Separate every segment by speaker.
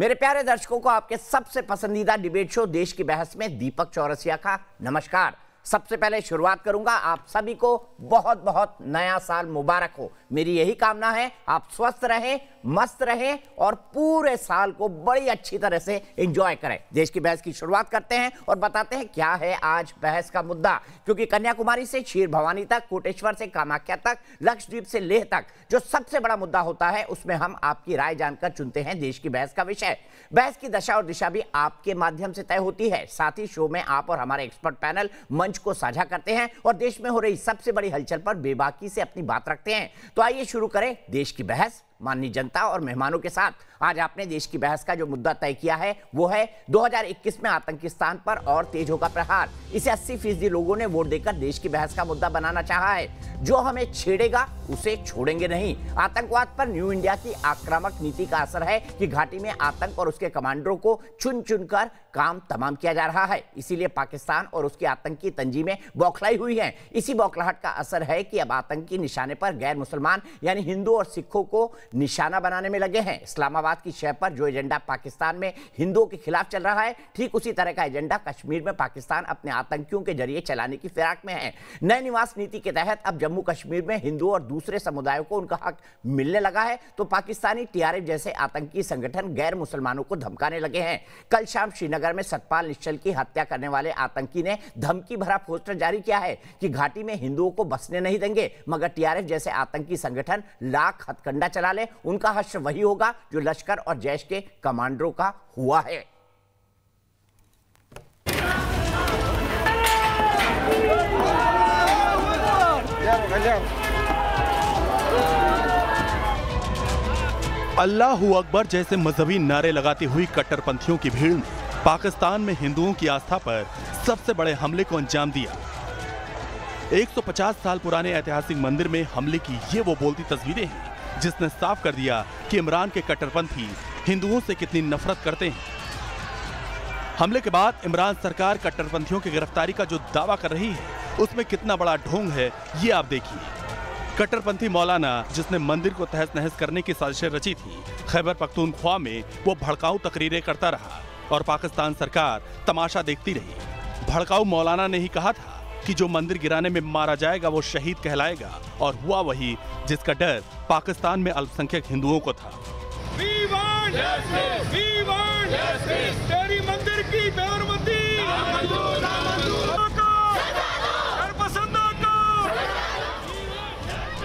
Speaker 1: मेरे प्यारे दर्शकों को आपके सबसे पसंदीदा डिबेट शो देश की बहस में दीपक चौरसिया का। नमस्कार। सबसे पहले शुरुआत करूँगा। आप सभी को बहुत बहुत नया साल मुबारक हो। मेरी यही कामना है, आप स्वस्थ रहें, मस्त रहें और पूरे साल को बड़ी अच्छी तरह से एंजॉय करें। देश की बहस की शुरुआत करते हैं और बताते हैं क्या है आज बहस का मुद्दा। क्योंकि कन्याकुमारी से क्षीर भवानी तक, कोटेश्वर से कामाख्या तक, लक्षद्वीप से लेह तक, जो सबसे बड़ा मुद्दा होता है, उसमें हम आपकी राय जानकर चुनते हैं देश की बहस का विषय। बहस की दशा और दिशा भी आपके माध्यम से तय होती है। साथ ही शो में आप और हमारे एक्सपर्ट पैनल मंच को साझा करते हैं और देश में हो रही सबसे बड़ी हलचल पर बेबाकी से अपनी बात रखते हैं। तो आइए शुरू करें देश की बहस। माननीय जनता और मेहमानों के साथ। आज आपने देश की बहस का जो मुद्दा तय किया है, वो है 2021 में आतंकिस्तान पर और तेज होगा प्रहार। इसे 80 फ़ीसदी लोगों ने वोट देकर देश की बहस का मुद्दा बनाना चाहा है। जो हमें छेड़ेगा, उसे छोड़ेंगे नहीं। आतंकवाद पर न्यू इंडिया की आक्रामक नीति का असर है कि घाटी में आतंक और उसके कमांडरों को चुन चुनकर काम तमाम किया जा रहा है। इसीलिए पाकिस्तान और उसकी आतंकी तंजीमें बौखलाई हुई हैं। इसी बौखलाहट का असर है कि अब आतंकी निशाने पर गैर मुसलमान, यानी हिंदू और सिखों को निशाना बनाने में लगे हैं। इस्लामाबाद की शय पर जो एजेंडा पाकिस्तान में हिंदुओं के खिलाफ चल रहा है, ठीक उसी तरह का एजेंडा कश्मीर में पाकिस्तान अपने आतंकियों के ज़रिए चलाने की फिराक में है। नए निवास नीति के तहत अब जम्मू कश्मीर में हिंदुओं और दूसरे समुदायों को उनका हक मिलने लगा है तो पाकिस्तानी टीआरएफ जैसे आतंकी संगठन गैर मुसलमानों को धमकाने लगे हैं। कल शाम श्रीनगर में सतपाल निश्चल की हत्या करने वाले आतंकी ने धमकी भरा पोस्टर जारी किया है कि घाटी में हिंदुओं को बसने नहीं देंगे, मगर टीआरएफ जैसे आतंकी संगठन लाख हथकंडा चला ले उनका हश्र वही होगा जो लश्कर और जैश के कमांडरों का हुआ है।
Speaker 2: अल्लाह अकबर जैसे मजहबी नारे लगाती हुई कट्टरपंथियों की भीड़ ने पाकिस्तान में हिंदुओं की आस्था पर सबसे बड़े हमले को अंजाम दिया। 150 साल पुराने ऐतिहासिक मंदिर में हमले की ये वो बोलती तस्वीरें हैं। जिसने साफ़ कर दिया कि इमरान के कट्टरपंथी हिंदुओं से कितनी नफरत करते हैं। हमले के बाद इमरान सरकार कट्टरपंथियों की गिरफ्तारी का जो दावा कर रही है, उसमें कितना बड़ा ढोंग है, ये आप देखिए। कट्टरपंथी मौलाना, जिसने मंदिर को तहस नहस करने की साजिशें रची थी, खैबर पख्तूनख्वा में वो भड़काऊ तकरीरें करता रहा और पाकिस्तान सरकार तमाशा देखती रही। भड़काऊ मौलाना ने ही कहा था कि जो मंदिर गिराने में मारा जाएगा वो शहीद कहलाएगा। और हुआ वही जिसका डर पाकिस्तान में अल्पसंख्यक हिंदुओं को था।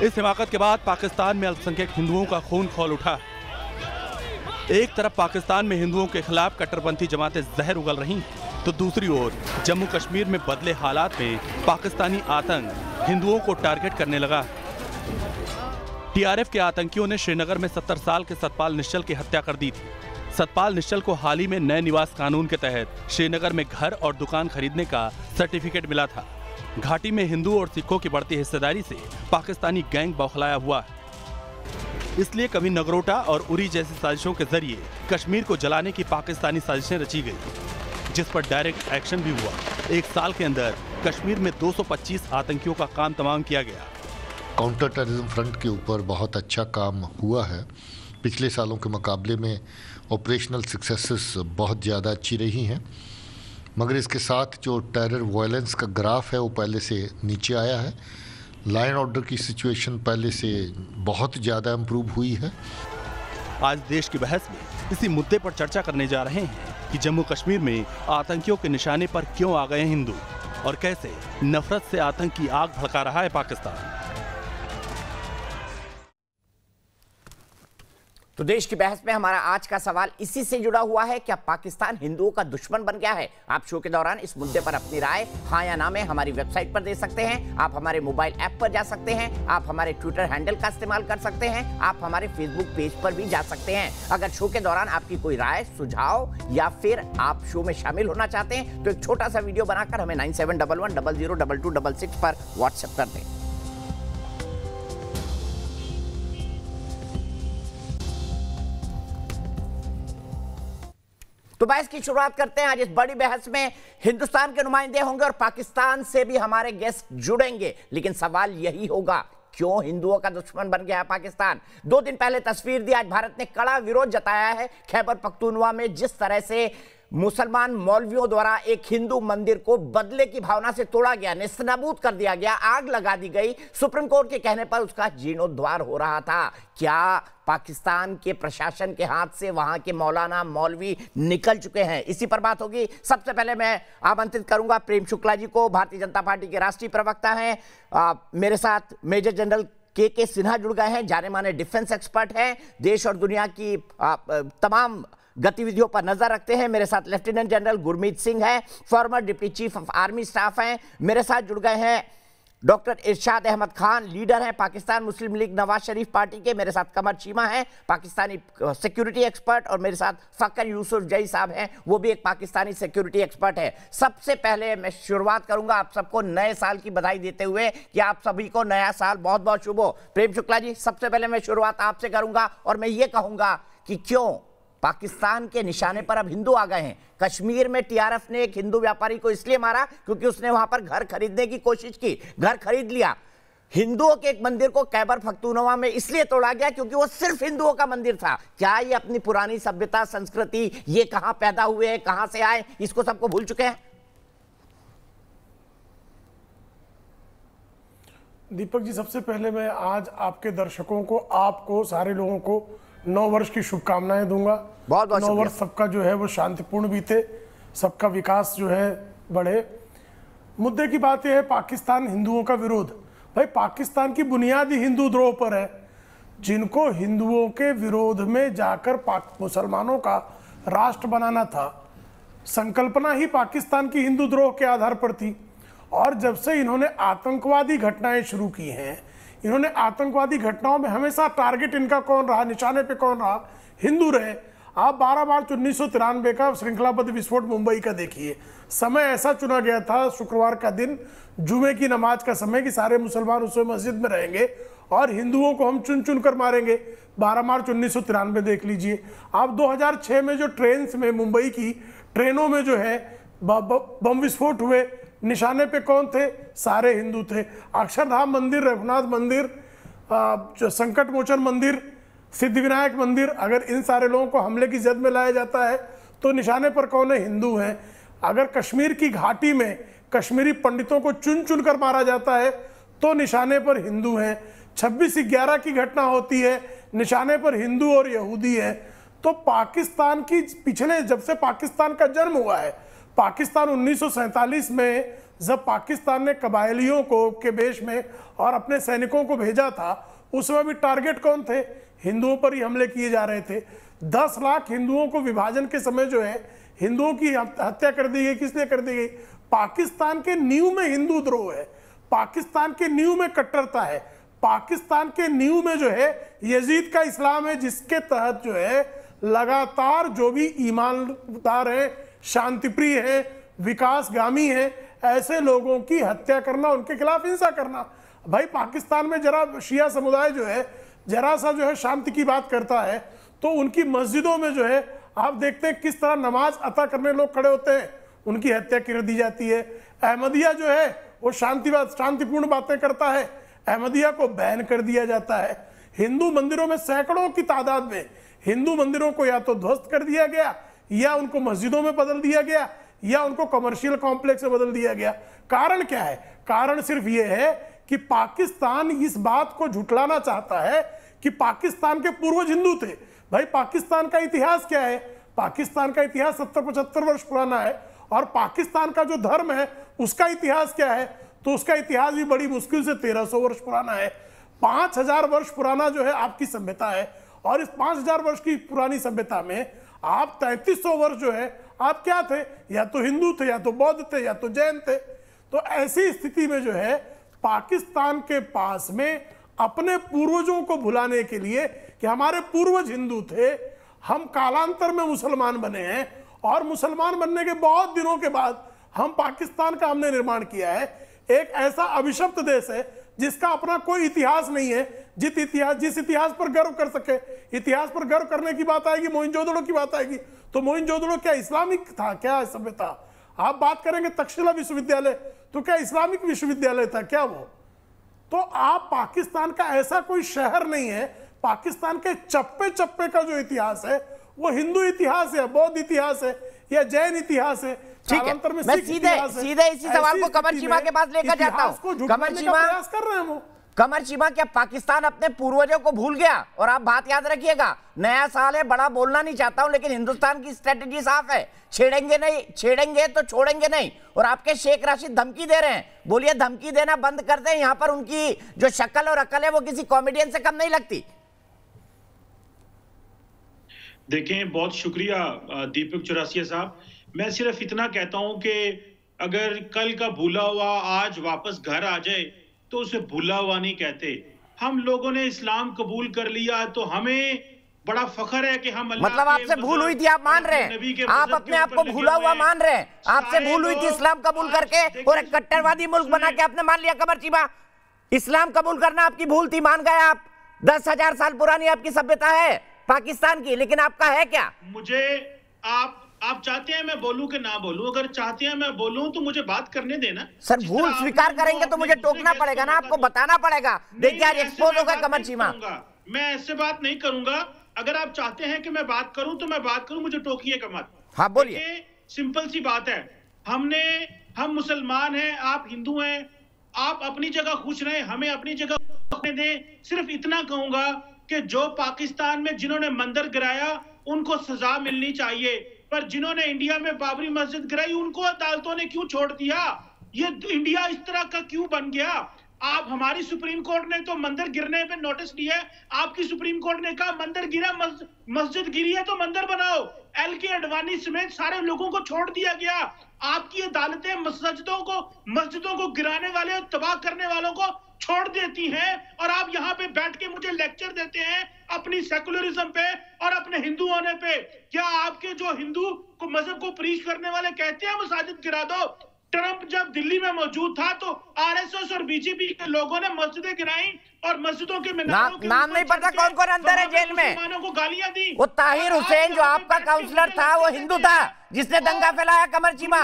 Speaker 2: इस हिमाकत के बाद पाकिस्तान में अल्पसंख्यक हिंदुओं का खून खोल उठा। एक तरफ़ पाकिस्तान में हिंदुओं के खिलाफ कट्टरपंथी जमातें जहर उगल रही हैं। तो दूसरी ओर, जम्मू कश्मीर में बदले हालात में पाकिस्तानी आतंक हिंदुओं को टारगेट करने लगा। टीआरएफ के आतंकियों ने श्रीनगर में 70 साल के सतपाल निश्चल की हत्या कर दी थी। सतपाल निश्चल को हाल ही में नए निवास कानून के तहत श्रीनगर में घर और दुकान खरीदने का सर्टिफिकेट मिला था। घाटी में हिंदू और सिखों की बढ़ती हिस्सेदारी से पाकिस्तानी गैंग बौखलाया हुआ है। इसलिए कभी नगरोटा और उरी जैसी साजिशों के ज़रिए कश्मीर को जलाने की पाकिस्तानी साजिशें रची गई। जिस पर डायरेक्ट एक्शन भी हुआ। एक साल के अंदर कश्मीर में 225 आतंकियों का काम तमाम किया गया।
Speaker 3: काउंटर टेररिज्म फ्रंट के ऊपर बहुत अच्छा काम हुआ है। पिछले सालों के मुकाबले में ऑपरेशनल सक्सेसेस बहुत ज़्यादा अच्छी रही हैं। मगर इसके साथ जो टेरर वायलेंस का ग्राफ है वो पहले से नीचे आया है। लाइन ऑर्डर की सिचुएशन पहले से बहुत ज़्यादा इम्प्रूव हुई है।
Speaker 2: आज देश की बहस में इसी मुद्दे पर चर्चा करने जा रहे हैं कि जम्मू कश्मीर में आतंकियों के निशाने पर क्यों आ गए हिंदू? और कैसे नफरत से आतंकी आग भड़का रहा है पाकिस्तान?
Speaker 1: तो देश की बहस में हमारा आज का सवाल इसी से जुड़ा हुआ है, क्या पाकिस्तान हिंदुओं का दुश्मन बन गया है? आप शो के दौरान इस मुद्दे पर अपनी राय हाँ या ना में हमारी वेबसाइट पर दे सकते हैं। आप हमारे मोबाइल ऐप पर जा सकते हैं। आप हमारे ट्विटर हैंडल का इस्तेमाल कर सकते हैं। आप हमारे फेसबुक पेज पर भी जा सकते हैं। अगर शो के दौरान आपकी कोई राय, सुझाव या फिर आप शो में शामिल होना चाहते हैं तो एक छोटा सा वीडियो बनाकर हमें नाइन पर व्हाट्सएप कर दें। तो बहस की शुरुआत करते हैं। आज इस बड़ी बहस में हिंदुस्तान के नुमाइंदे होंगे और पाकिस्तान से भी हमारे गेस्ट जुड़ेंगे। लेकिन सवाल यही होगा, क्यों हिंदुओं का दुश्मन बन गया पाकिस्तान? दो दिन पहले तस्वीर दी। आज भारत ने कड़ा विरोध जताया है। खैबर पख्तूनवा में जिस तरह से मुसलमान मौलवियों द्वारा एक हिंदू मंदिर को बदले की भावना से तोड़ा गया निस्तनाबूद कर दिया गया आग लगा दी गई। सुप्रीम कोर्ट के कहने पर उसका जीर्णोद्वार हो रहा था। क्या पाकिस्तान के प्रशासन के हाथ से वहाँ के मौलाना मौलवी निकल चुके हैं? इसी पर बात होगी। सबसे पहले मैं आमंत्रित करूँगा प्रेम शुक्ला जी को। भारतीय जनता पार्टी के राष्ट्रीय प्रवक्ता हैं। मेरे साथ मेजर जनरल के के सिन्हा जुड़ गए हैं जाने माने डिफेंस एक्सपर्ट हैं। देश और दुनिया की आ, तमाम गतिविधियों पर नज़र रखते हैं। मेरे साथ लेफ्टिनेंट जनरल गुरमीत सिंह है, former deputy chief of army staff हैं। मेरे साथ जुड़ गए हैं डॉक्टर इरशाद अहमद खान, लीडर हैं पाकिस्तान मुस्लिम लीग नवाज़ शरीफ पार्टी के। मेरे साथ कमर चीमा हैं, पाकिस्तानी सिक्योरिटी एक्सपर्ट और मेरे साथ फकर यूसुफ जई साहब हैं, वो भी एक पाकिस्तानी सिक्योरिटी एक्सपर्ट है। सबसे पहले मैं शुरुआत करूँगा आप सबको नए साल की बधाई देते हुए कि आप सभी को नया साल बहुत बहुत शुभ हो। प्रेम शुक्ला जी, सबसे पहले मैं शुरुआत आपसे करूँगा और मैं ये कहूँगा कि क्यों पाकिस्तान के निशाने पर अब हिंदू आ गए हैं। कश्मीर में टीआरएफ ने एक हिंदू व्यापारी को इसलिए मारा क्योंकि उसने वहाँ पर घर खरीदने की कोशिश की घर खरीद लिया। हिंदुओं के एक मंदिर को कैबर फख्तूनवा में इसलिए तोड़ा गया क्योंकि वो सिर्फ़ हिंदुओं का मंदिर था। क्या ये अपनी पुरानी सभ्यता संस्कृति ये कहाँ पैदा हुए हैं कहाँ से आए इसको सबको भूल चुके हैं?
Speaker 4: दीपक जी सबसे पहले मैं आज आपके दर्शकों को आपको सारे लोगों को नौ वर्ष की शुभकामनाएँ दूँगा।
Speaker 1: बहुत बहुत
Speaker 4: नौ वर्ष सबका जो है वो शांतिपूर्ण बीते सबका विकास जो है बढ़े। मुद्दे की बात यह है पाकिस्तान हिंदुओं का विरोध। भाई पाकिस्तान की बुनियादी हिंदू द्रोह पर है। जिनको हिंदुओं के विरोध में जाकर मुसलमानों का राष्ट्र बनाना था संकल्पना ही पाकिस्तान की हिंदू द्रोह के आधार पर थी। और जब से इन्होंने आतंकवादी घटनाएँ शुरू की हैं इन्होंने आतंकवादी घटनाओं में हमेशा टारगेट इनका कौन रहा, निशाने पे कौन रहा? हिंदू रहे। आप 12 मार्च उन्नीस सौ तिरानबे का श्रृंखलाबद्ध विस्फोट मुंबई का देखिए। समय ऐसा चुना गया था, शुक्रवार का दिन, जुमे की नमाज़ का समय कि सारे मुसलमान उस मस्जिद में रहेंगे और हिंदुओं को हम चुन चुन कर मारेंगे। 12 मार्च उन्नीस सौ तिरानबे देख लीजिए। आप 2006 में जो ट्रेन में मुंबई की ट्रेनों में जो है बम विस्फोट हुए निशाने पे कौन थे? सारे हिंदू थे। अक्षरधाम मंदिर, रघुनाथ मंदिर जो संकट मोचन मंदिर सिद्धि विनायक मंदिर, अगर इन सारे लोगों को हमले की जद में लाया जाता है तो निशाने पर कौन है? हिंदू हैं। अगर कश्मीर की घाटी में कश्मीरी पंडितों को चुन चुन कर मारा जाता है तो निशाने पर हिंदू हैं। छब्बीस ग्यारह की घटना होती है, निशाने पर हिंदू और यहूदी है। तो पाकिस्तान की पिछले, जब से पाकिस्तान का जन्म हुआ है पाकिस्तान उन्नीस सौ सैंतालीस में जब पाकिस्तान ने कबायलियों को के बेश में और अपने सैनिकों को भेजा था उसमें भी टारगेट कौन थे? हिंदुओं पर ही हमले किए जा रहे थे। दस लाख हिंदुओं को विभाजन के समय जो है, हिंदुओं की हत्या कर दी गई। किस लिए कर दी गई? पाकिस्तान के न्यू में हिंदू द्रोह है। पाकिस्तान के न्यू में कट्टरता है। पाकिस्तान के न्यू में जो है, यजीद का इस्लाम है, जिसके तहत जो है, लगातार जो भी ईमानदार है शांतिप्रिय है, विकासगामी है, ऐसे लोगों की हत्या करना, उनके खिलाफ हिंसा करना। भाई, पाकिस्तान में जरा शिया समुदाय जो है, जरा सा जो है शांति की बात करता है तो उनकी मस्जिदों में जो है, आप देखते हैं किस तरह नमाज़ अता करने लोग खड़े होते हैं। उनकी हत्या कर दी जाती है। अहमदिया जो है, वो शांति बात, शांतिपूर्ण बातें करता है। अहमदिया को बैन कर दिया जाता है। हिंदू मंदिरों में सैकड़ों की तादाद में हिंदू मंदिरों को या तो ध्वस्त कर दिया गया या उनको मस्जिदों में बदल दिया गया, या उनको कमर्शियल कॉम्प्लेक्स में बदल दिया गया। कारण क्या है? कारण सिर्फ़ ये है कि पाकिस्तान इस बात को झुटलाना चाहता है कि पाकिस्तान के पूर्वज हिंदू थे। भाई, पाकिस्तान का इतिहास क्या है? पाकिस्तान का इतिहास सत्तर पचहत्तर वर्ष पुराना है और पाकिस्तान का जो धर्म है, उसका इतिहास क्या है? तो उसका इतिहास भी बड़ी मुश्किल से तेरह सौ वर्ष पुराना है। पाँच हज़ार वर्ष पुराना जो है आपकी सभ्यता है और इस पाँच हज़ार वर्ष की पुरानी सभ्यता में आप तैतीस सौ वर्ष जो है, आप क्या थे? या तो हिंदू थे, या तो बौद्ध थे, या तो जैन थे। तो ऐसी स्थिति में जो है, पाकिस्तान के पास में अपने पूर्वजों को भुलाने के लिए कि हमारे पूर्वज हिंदू थे, हम कालांतर में मुसलमान बने हैं और मुसलमान बनने के बहुत दिनों के बाद हम पाकिस्तान का हमने निर्माण किया है। एक ऐसा अभिशप्त देश है जिसका अपना कोई इतिहास नहीं है जिस इतिहास जिस इतिहास पर गर्व कर सके। इतिहास पर गर्व करने की बात आएगी मोइनजोदड़ो की बात आएगी। तो मोइनजोदड़ो क्या इस्लामिक था, क्या सभ्यता? आप बात करेंगे तक्षशिला विश्वविद्यालय तो क्या इस्लामिक विश्वविद्यालय था क्या वो? तो आप पाकिस्तान का ऐसा कोई शहर नहीं है, पाकिस्तान के चप्पे चप्पे का जो इतिहास है, वो हिंदू इतिहास है, बौद्ध इतिहास है या जैन इतिहास है
Speaker 1: ठीक है।
Speaker 4: में
Speaker 1: मैं सीधे। सीधे इसी सवाल को कमर चीमा के पास लेकर जाता हूँ। कमर चीमा
Speaker 4: कर रहे हैं वो।
Speaker 1: कमर चीमा क्या पाकिस्तान अपने पूर्वजों को भूल गया? और आप बात याद रखिएगा नया साल है बड़ा बोलना नहीं चाहता हूँ लेकिन हिंदुस्तान की स्ट्रेटेजी साफ़ है। छेड़ेंगे नहीं छेड़ेंगे तो छोड़ेंगे नहीं। और आपके शेख राशिद धमकी दे रहे हैं। बोलिए धमकी देना बंद कर दें यहाँ पर उनकी जो शक्ल और अकल है वो किसी कॉमेडियन से कम नहीं लगती।
Speaker 5: देखें बहुत शुक्रिया दीपक चौरासिया साहब। मैं सिर्फ़ इतना कहता हूँ कि अगर कल का भूला हुआ आज वापस घर आ जाए तो उसे भूला हुआ नहीं कहते। हम लोगों ने इस्लाम कबूल कर लिया तो हमें बड़ा फख्र है कि हम
Speaker 1: मतलब आपसे भूल हुई थी आप मान रहे हैं। आप अपने आप को भूला हुआ मान रहे हैं। आपसे भूल हुई थी इस्लाम कबूल करके और एक कट्टरवादी मुल्क बना के आपने मान लिया कमर चीमा इस्लाम कबूल करना आपकी भूल थी मान गए आप। दस हज़ार साल पुरानी आपकी सभ्यता है। पाकिस्तान की लेकिन आपका है क्या?
Speaker 5: मुझे आप आप चाहते हैं मैं बोलूँ कि ना बोलूँ? अगर चाहते हैं मैं बोलूँ तो मुझे बात करने देना।
Speaker 1: सर भूल स्वीकार करेंगे तो मुझे टोकना पड़ेगा ना आपको
Speaker 5: बताना।
Speaker 1: पड़ेगा। देखिए एक्सपोज होगा कमर चीमा।
Speaker 5: मैं ऐसे बात नहीं करूँगा। अगर आप चाहते हैं कि मैं बात करूँ तो मैं बात करूँ मुझे टोकिएगा मत
Speaker 1: हाँ, बोलिए।
Speaker 5: सिंपल सी बात है। हमने हम मुसलमान हैं आप हिंदू हैं। आप अपनी जगह खुश रहे हमें अपनी जगह दें। सिर्फ़ इतना कहूँगा कि जो पाकिस्तान में जिन्होंने मंदिर गिराया, उनको सजा मिलनी चाहिए। पर जिन्होंने इंडिया में बाबरी मस्जिद गिराई, उनको अदालतों ने क्यों छोड़ दिया? ये इंडिया इस तरह का क्यों बन गया? आप, हमारी सुप्रीम कोर्ट ने तो मंदिर गिरने पे नोटिस दिया है। आपकी सुप्रीम कोर्ट ने कहा, मंदिर गिरा मस्जिद गिरी है तो मंदिर बनाओ। एल के अडवाणी समेत सारे लोगों को छोड़ दिया गया। आपकी अदालतें मस्जिदों को मस्जिदों को गिराने वाले और तबाह करने वालों को छोड़ देती हैं और आप यहाँ पे बैठ के मुझे लेक्चर देते हैं अपनी सेकुलरिज्म पे और अपने हिंदू होने पे। क्या आपके जो हिंदू को, मज़हब को प्रीच करने वाले कहते हैं, मसाजिद गिरा दो ट्रंप जब दिल्ली में मौजूद था तो आरएसएस और बीजेपी के लोगों ने मस्जिदें गिराई और मस्जिदों के मीनारों के
Speaker 1: नाम नहीं पता कौन-कौन अंदर है जेल में।
Speaker 5: मुसलमानों को गालियाँ दी।
Speaker 1: वो ताहिर हुसैन जो आपका काउंसलर था वो हिंदू था जिसने दंगा फैलाया कमर चीमा।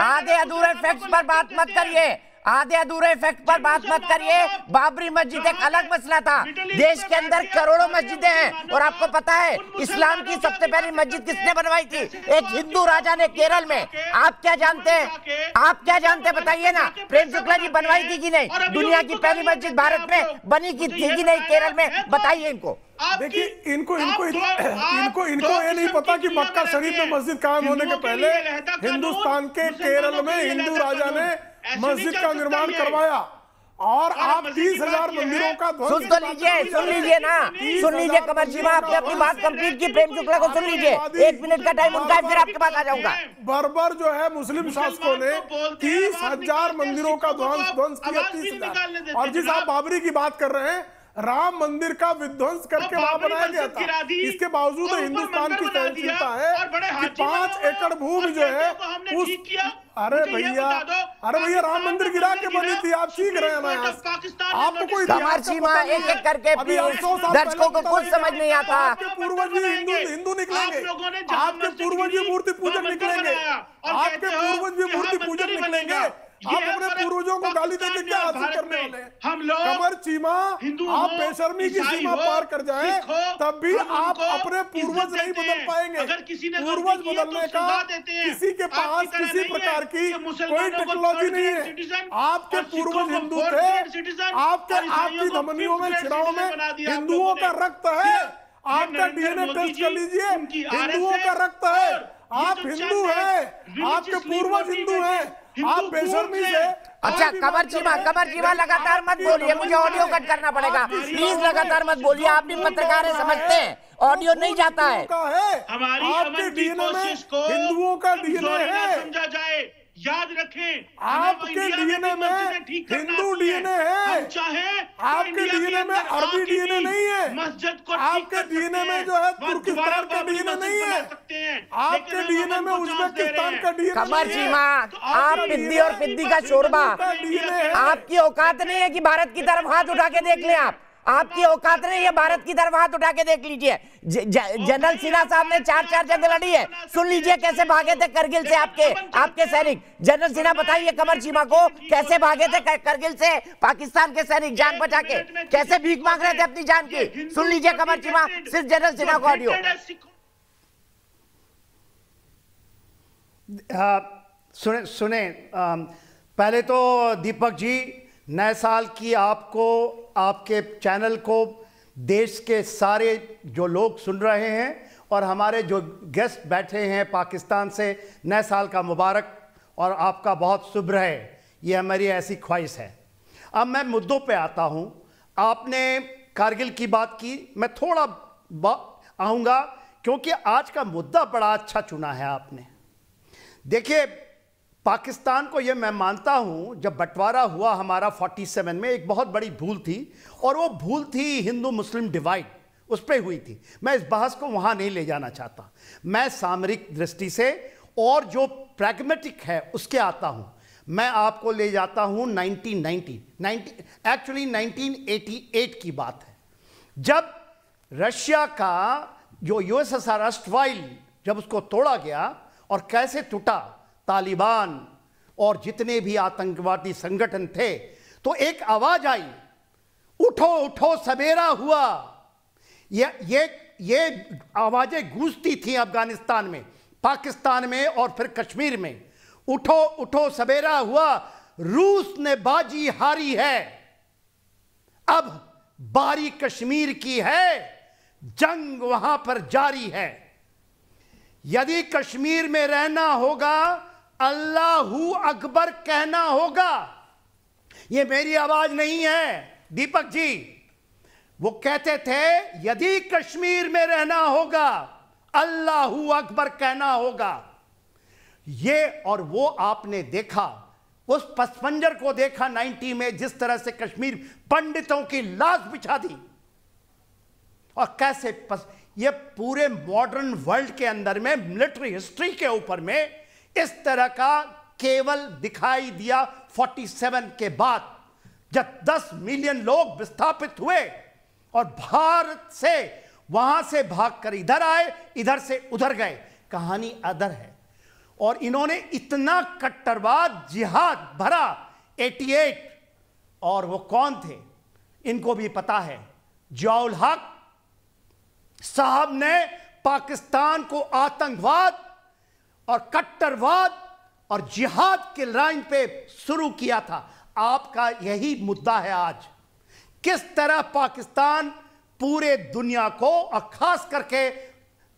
Speaker 1: आधे अधूरे फैक्ट्स पर बात मत करिए। आधे अधूरे फैक्ट पर बात मत करिए। बाबरी मस्जिद एक अलग मसला था। देश के अंदर करोड़ों मस्जिदें हैं। और आपको पता है इस्लाम की सबसे पहली मस्जिद किसने बनवाई थी? एक हिंदू राजा ने केरल में। आप क्या जानते हैं? आप क्या जानते हैं बताइए ना प्रेम शुक्ला जी बनवाई थी कि नहीं? दुनिया की पहली मस्जिद भारत में बनी की थी कि नहीं केरल में? बताइए इनको।
Speaker 4: देखिए इनको इनको इनको इनको ये नहीं पता कि मक्का शरीफ में मस्जिद कायम होने के पहले हिंदुस्तान के केरल में हिंदू राजा ने मस्जिद का निर्माण करवाया। और आप तीस हज़ार मंदिरों का ध्वंस
Speaker 1: सुन तो लीजिए सुन लीजिए ना। सुन लीजिए कमर जी आपने अपनी बात कंप्लीट की प्रेम शुक्ला को सुन लीजिए। एक मिनट का टाइम उनका है फिर आपके पास आ जाऊँगा।
Speaker 4: बर्बर जो है मुस्लिम शासकों ने तीस हज़ार मंदिरों का ध्वंस ध्वंस किया तीस हज़ार। और जिस आप बाबरी की बात कर रहे हैं राम मंदिर का विध्वंस करके वहाँ बनाया गया था। इसके बावजूद हिंदुस्तान की सहनशीलता है कि पाँच एकड़ भूमि जो है उस अरे भैया अरे भैया राम मंदिर गिरा के बनी थी आप सीख रहे हैं से। आपको कोई
Speaker 1: एक एक करके
Speaker 4: अभी
Speaker 1: please,
Speaker 4: 800 साल
Speaker 1: दर्शकों को कुछ समझ नहीं आता।
Speaker 4: आपके पूर्वज भी हिंदू हिंदू निकलेंगे। आपके पूर्वज भी मूर्ति पूजक निकलेंगे। आपके
Speaker 5: कहते
Speaker 4: पूर्वज भी मूर्ति पूजक निकलेंगे। आप अपने पूर्वजों को गाली देके क्या हासिल करने वाले
Speaker 5: हम लोग
Speaker 4: कमर चीमा आप बेशर्मी की सीमा पार कर जाए तब भी आप अपने पूर्वज नहीं बदल पाएँगे।
Speaker 5: अगर किसी ने
Speaker 4: पूर्वज
Speaker 5: तो
Speaker 4: बदलने का। किसी के पास किसी प्रकार की कोई टेक्नोलॉजी नहीं है। आपके पूर्वज हिंदू थे आपके आपकी धमनियों में छिड़ाओं में हिंदुओं का रक्त है। आपका डीएनए टेस्ट कर लीजिए। हिंदुओं का रक्त है। आप हिंदू हैं। आपके पूर्वज हिंदू हैं आप बेशर्मी
Speaker 5: में
Speaker 1: अच्छा कमर चीमा कमर चीमा लगातार मत बोलिए मुझे ऑडियो कट करना पड़ेगा। प्लीज़ लगातार मत बोलिए आप भी पत्रकार है समझते हैं। ऑडियो नहीं जाता है।
Speaker 5: हमारी
Speaker 4: आपके डीएनए में
Speaker 5: कोशिश को
Speaker 4: हिंदुओं का डीएनए है।
Speaker 5: याद रखें
Speaker 4: आपके डीएनए में हिंदू डीएनए है। चाहे आपके डीएनए में अरबी डीएनए नहीं है।
Speaker 5: मस्जिद को
Speaker 4: आपके डीएनए में जो है तुर्किस्तान का डीएनए नहीं है। आपके डीएनए में उज्बेकिस्तान का डीएनए
Speaker 1: कमर चीमा आप पिद्दी और पिद्दी का शोरबा। आपकी औकात नहीं है कि भारत की तरफ़ हाथ उठा के देख ले आप। आपकी औकात नहीं है, भारत की तरफ़ हाथ उठा के देख लीजिए। जनरल सिन्हा साहब ने चार चार जंग लड़ी है। सुन लीजिए कैसे भागे थे करगिल से आपके आपके सैनिक। जनरल सिन्हा, बताइए कमर चीमा को, कैसे भागे थे करगिल से पाकिस्तान के सैनिक जान बचा के? कैसे भीख मांग रहे थे अपनी जान की? सुन लीजिए कमर चीमा, सिर्फ़ जनरल सिन्हा को ऑडियो
Speaker 6: सुने सुने पहले तो दीपक जी, नए साल की आपको आपके चैनल को देश के सारे जो लोग सुन रहे हैं और हमारे जो गेस्ट बैठे हैं पाकिस्तान से, नए साल का मुबारक और आपका बहुत शुभ रहे। ये हमारी ऐसी ख्वाहिश है। अब मैं मुद्दों पे आता हूँ। आपने कारगिल की बात की। मैं थोड़ा आऊँगा, क्योंकि आज का मुद्दा बड़ा अच्छा चुना है आपने। देखिए पाकिस्तान को यह मैं मानता हूँ, जब बंटवारा हुआ हमारा 47 में, एक बहुत बड़ी भूल थी, और वो भूल थी हिंदू मुस्लिम डिवाइड उस पर हुई थी। मैं इस बहस को वहाँ नहीं ले जाना चाहता। मैं सामरिक दृष्टि से और जो प्रैग्मेटिक है, उसके आता हूँ। मैं आपको ले जाता हूँ 1990 90 एक्चुअली 1988 की बात है। जब रशिया का जो यूएसएसआर अष्टवाइल जब उसको तोड़ा गया, और कैसे टूटा तालिबान और जितने भी आतंकवादी संगठन थे तो एक आवाज़ आई, उठो उठो, सवेरा हुआ। ये ये ये आवाज़ें गूंजती थी अफ़गानिस्तान में, पाकिस्तान में और फिर कश्मीर में। उठो उठो, सवेरा हुआ, रूस ने बाजी हारी है। अब बारी कश्मीर की है, जंग वहाँ पर जारी है। यदि कश्मीर में रहना होगा अल्लाहू अकबर कहना होगा। ये मेरी आवाज़ नहीं है दीपक जी। वो कहते थे यदि कश्मीर में रहना होगा अल्लाह अकबर कहना होगा। ये और वो आपने देखा उस पसपंजर को देखा 90 में जिस तरह से कश्मीर पंडितों की लाश बिछा दी। और कैसे पस, ये पूरे मॉडर्न वर्ल्ड के अंदर में मिलिट्री हिस्ट्री के ऊपर में इस तरह का केवल दिखाई दिया 47 के बाद जब 10 मिलियन लोग विस्थापित हुए और भारत से वहाँ से भागकर इधर आए, इधर से उधर गए। कहानी अदर है। और इन्होंने इतना कट्टरवाद, जिहाद भरा 88 और वो कौन थे? इनको भी पता है। जौल हक साहब ने पाकिस्तान को आतंकवाद और कट्टरवाद और जिहाद के लाइन पे शुरू किया था। आपका यही मुद्दा है आज। किस तरह पाकिस्तान पूरे दुनिया को और खास करके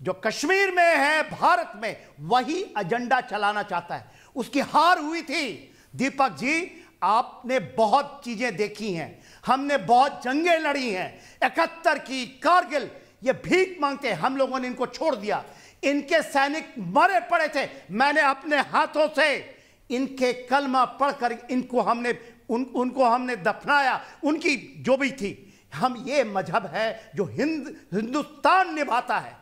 Speaker 6: जो कश्मीर में है, भारत में, वही एजेंडा चलाना चाहता है। उसकी हार हुई थी। दीपक जी, आपने बहुत चीज़ें देखी हैं। हमने बहुत जंगें लड़ी हैं। इकहत्तर की कारगिल, ये भीख मांगते हम लोगों ने इनको छोड़ दिया। इनके सैनिक मरे पड़े थे। मैंने अपने हाथों से इनके कलमा पढ़कर इनको हमने, उन, उनको हमने दफनाया। उनकी जो भी थी, हम ये मज़हब है जो हिंद, हिंदुस्तान निभाता है।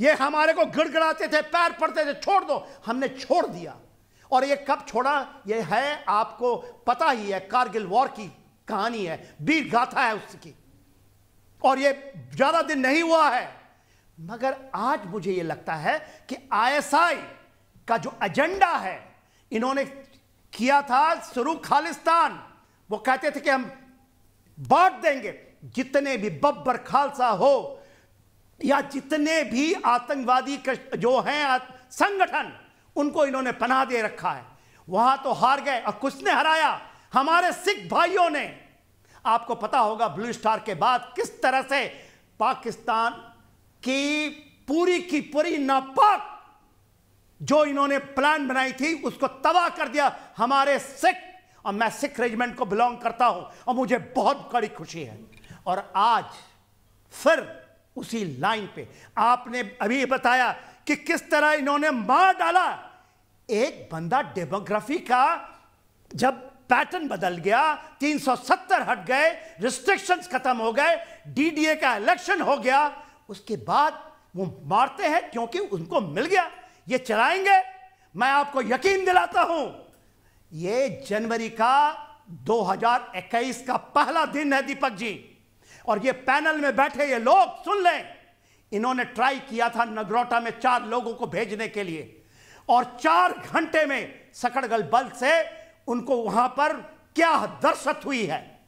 Speaker 6: ये हमारे को गिड़गड़ाते थे, पैर पड़ते थे, छोड़ दो। हमने छोड़ दिया। और ये कब छोड़ा? ये है, आपको पता ही है, कारगिल वॉर की कहानी है वीर गाथा है उसकी। और ये ज़्यादा दिन नहीं हुआ है। मगर आज मुझे यह लगता है कि आईएसआई का जो एजेंडा है, इन्होंने किया था शुरू खालिस्तान। वो कहते थे कि हम बांट देंगे, जितने भी बब्बर खालसा हो, या जितने भी आतंकवादी जो हैं संगठन, उनको इन्होंने पनाह दे रखा है। वहाँ तो हार गए, और कुछ ने हराया। हमारे सिख भाइयों ने, आपको पता होगा, ब्लू स्टार के बाद किस तरह से पाकिस्तान कि पूरी की पूरी नापाक जो इन्होंने प्लान बनाई थी, उसको तबाह कर दिया हमारे सिख। और मैं सिख रेजिमेंट को बिलोंग करता हूँ और मुझे बहुत बड़ी खुशी है। और आज फिर उसी लाइन पे आपने अभी बताया कि किस तरह इन्होंने मार डाला। एक बंदा डेमोग्राफी का जब पैटर्न बदल गया 370 हट गए रिस्ट्रिक्शंस खत्म हो गए डीडीए का इलेक्शन हो गया उसके बाद वो मारते हैं क्योंकि उनको मिल गया। ये चलाएँगे। मैं आपको यकीन दिलाता हूँ, ये जनवरी का 2021 का पहला दिन है, दीपक जी। और ये पैनल में बैठे ये लोग, सुन लें, इन्होंने ट्राई किया था नगरोटा में चार लोगों को भेजने के लिए। और चार घंटे में सकड़गल बल से उनको वहाँ पर क्या दर्शत हुई है?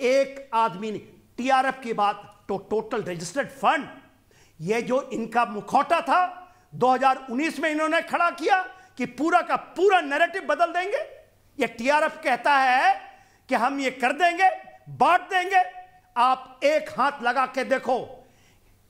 Speaker 6: एक आदमी ने, टीआरएफ की बात तो टोटल रजिस्टर्ड फंड ये जो इनका मुखौटा था 2019 में इन्होंने खड़ा किया कि पूरा का पूरा नैरेटिव बदल देंगे। ये टीआरएफ कहता है कि हम ये कर देंगे बांट देंगे। आप एक हाथ लगा के देखो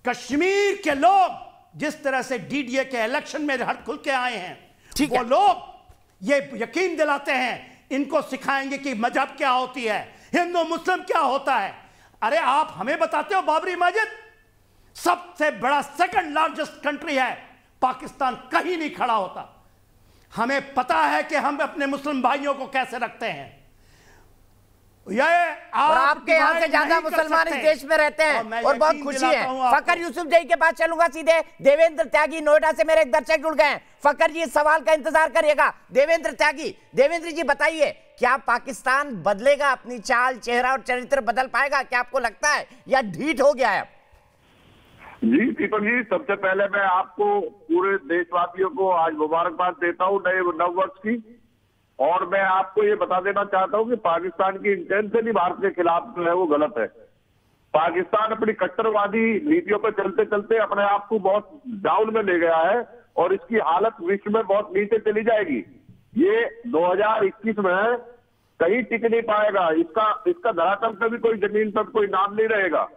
Speaker 6: कश्मीर के लोग जिस तरह से डीडीए के इलेक्शन में हट खुल के आए हैं
Speaker 1: ठीक
Speaker 6: वो
Speaker 1: है।
Speaker 6: लोग ये यकीन दिलाते हैं इनको सिखाएँगे कि मज़हब क्या होती है हिंदू मुस्लिम क्या होता है। अरे आप हमें बताते हो, बाबरी मस्जिद? सबसे बड़ा सेकंड लार्जेस्ट कंट्री है। पाकिस्तान कहीं नहीं खड़ा होता। हमें पता है कि हम अपने मुस्लिम भाइयों को कैसे रखते हैं। ये आप
Speaker 1: आपके यहाँ से ज़्यादा मुसलमान इस देश में रहते हैं
Speaker 6: मैं
Speaker 1: और बहुत खुशी है।
Speaker 6: हूँ
Speaker 1: फकर यूसुफ जई के पास चलूँगा सीधे। देवेंद्र त्यागी नोएडा से मेरे एक दर्शक जुड़ गए हैं। फकर जी इस सवाल का इंतज़ार करिएगा। देवेंद्र त्यागी देवेंद्र जी बताइए क्या पाकिस्तान बदलेगा अपनी चाल चेहरा और चरित्र बदल पाएगा? क्या आपको लगता है? या ढीठ हो गया है
Speaker 7: जी दीपक जी सबसे पहले मैं आपको पूरे देशवासियों को आज मुबारकबाद देता हूँ नए नव वर्ष की। और मैं आपको ये बता देना चाहता हूँ कि पाकिस्तान की इंटेंशनली भारत के खिलाफ जो है वो गलत है। पाकिस्तान अपनी कट्टरवादी नीतियों पर चलते चलते अपने आप को बहुत डाउन में ले गया है और इसकी हालत विश्व में बहुत नीचे चली जाएगी। ये 2021 में कहीं टिक नहीं पाएगा। इसका इसका धरातल पे भी कोई ज़मीन पर कोई नाम नहीं रहेगा।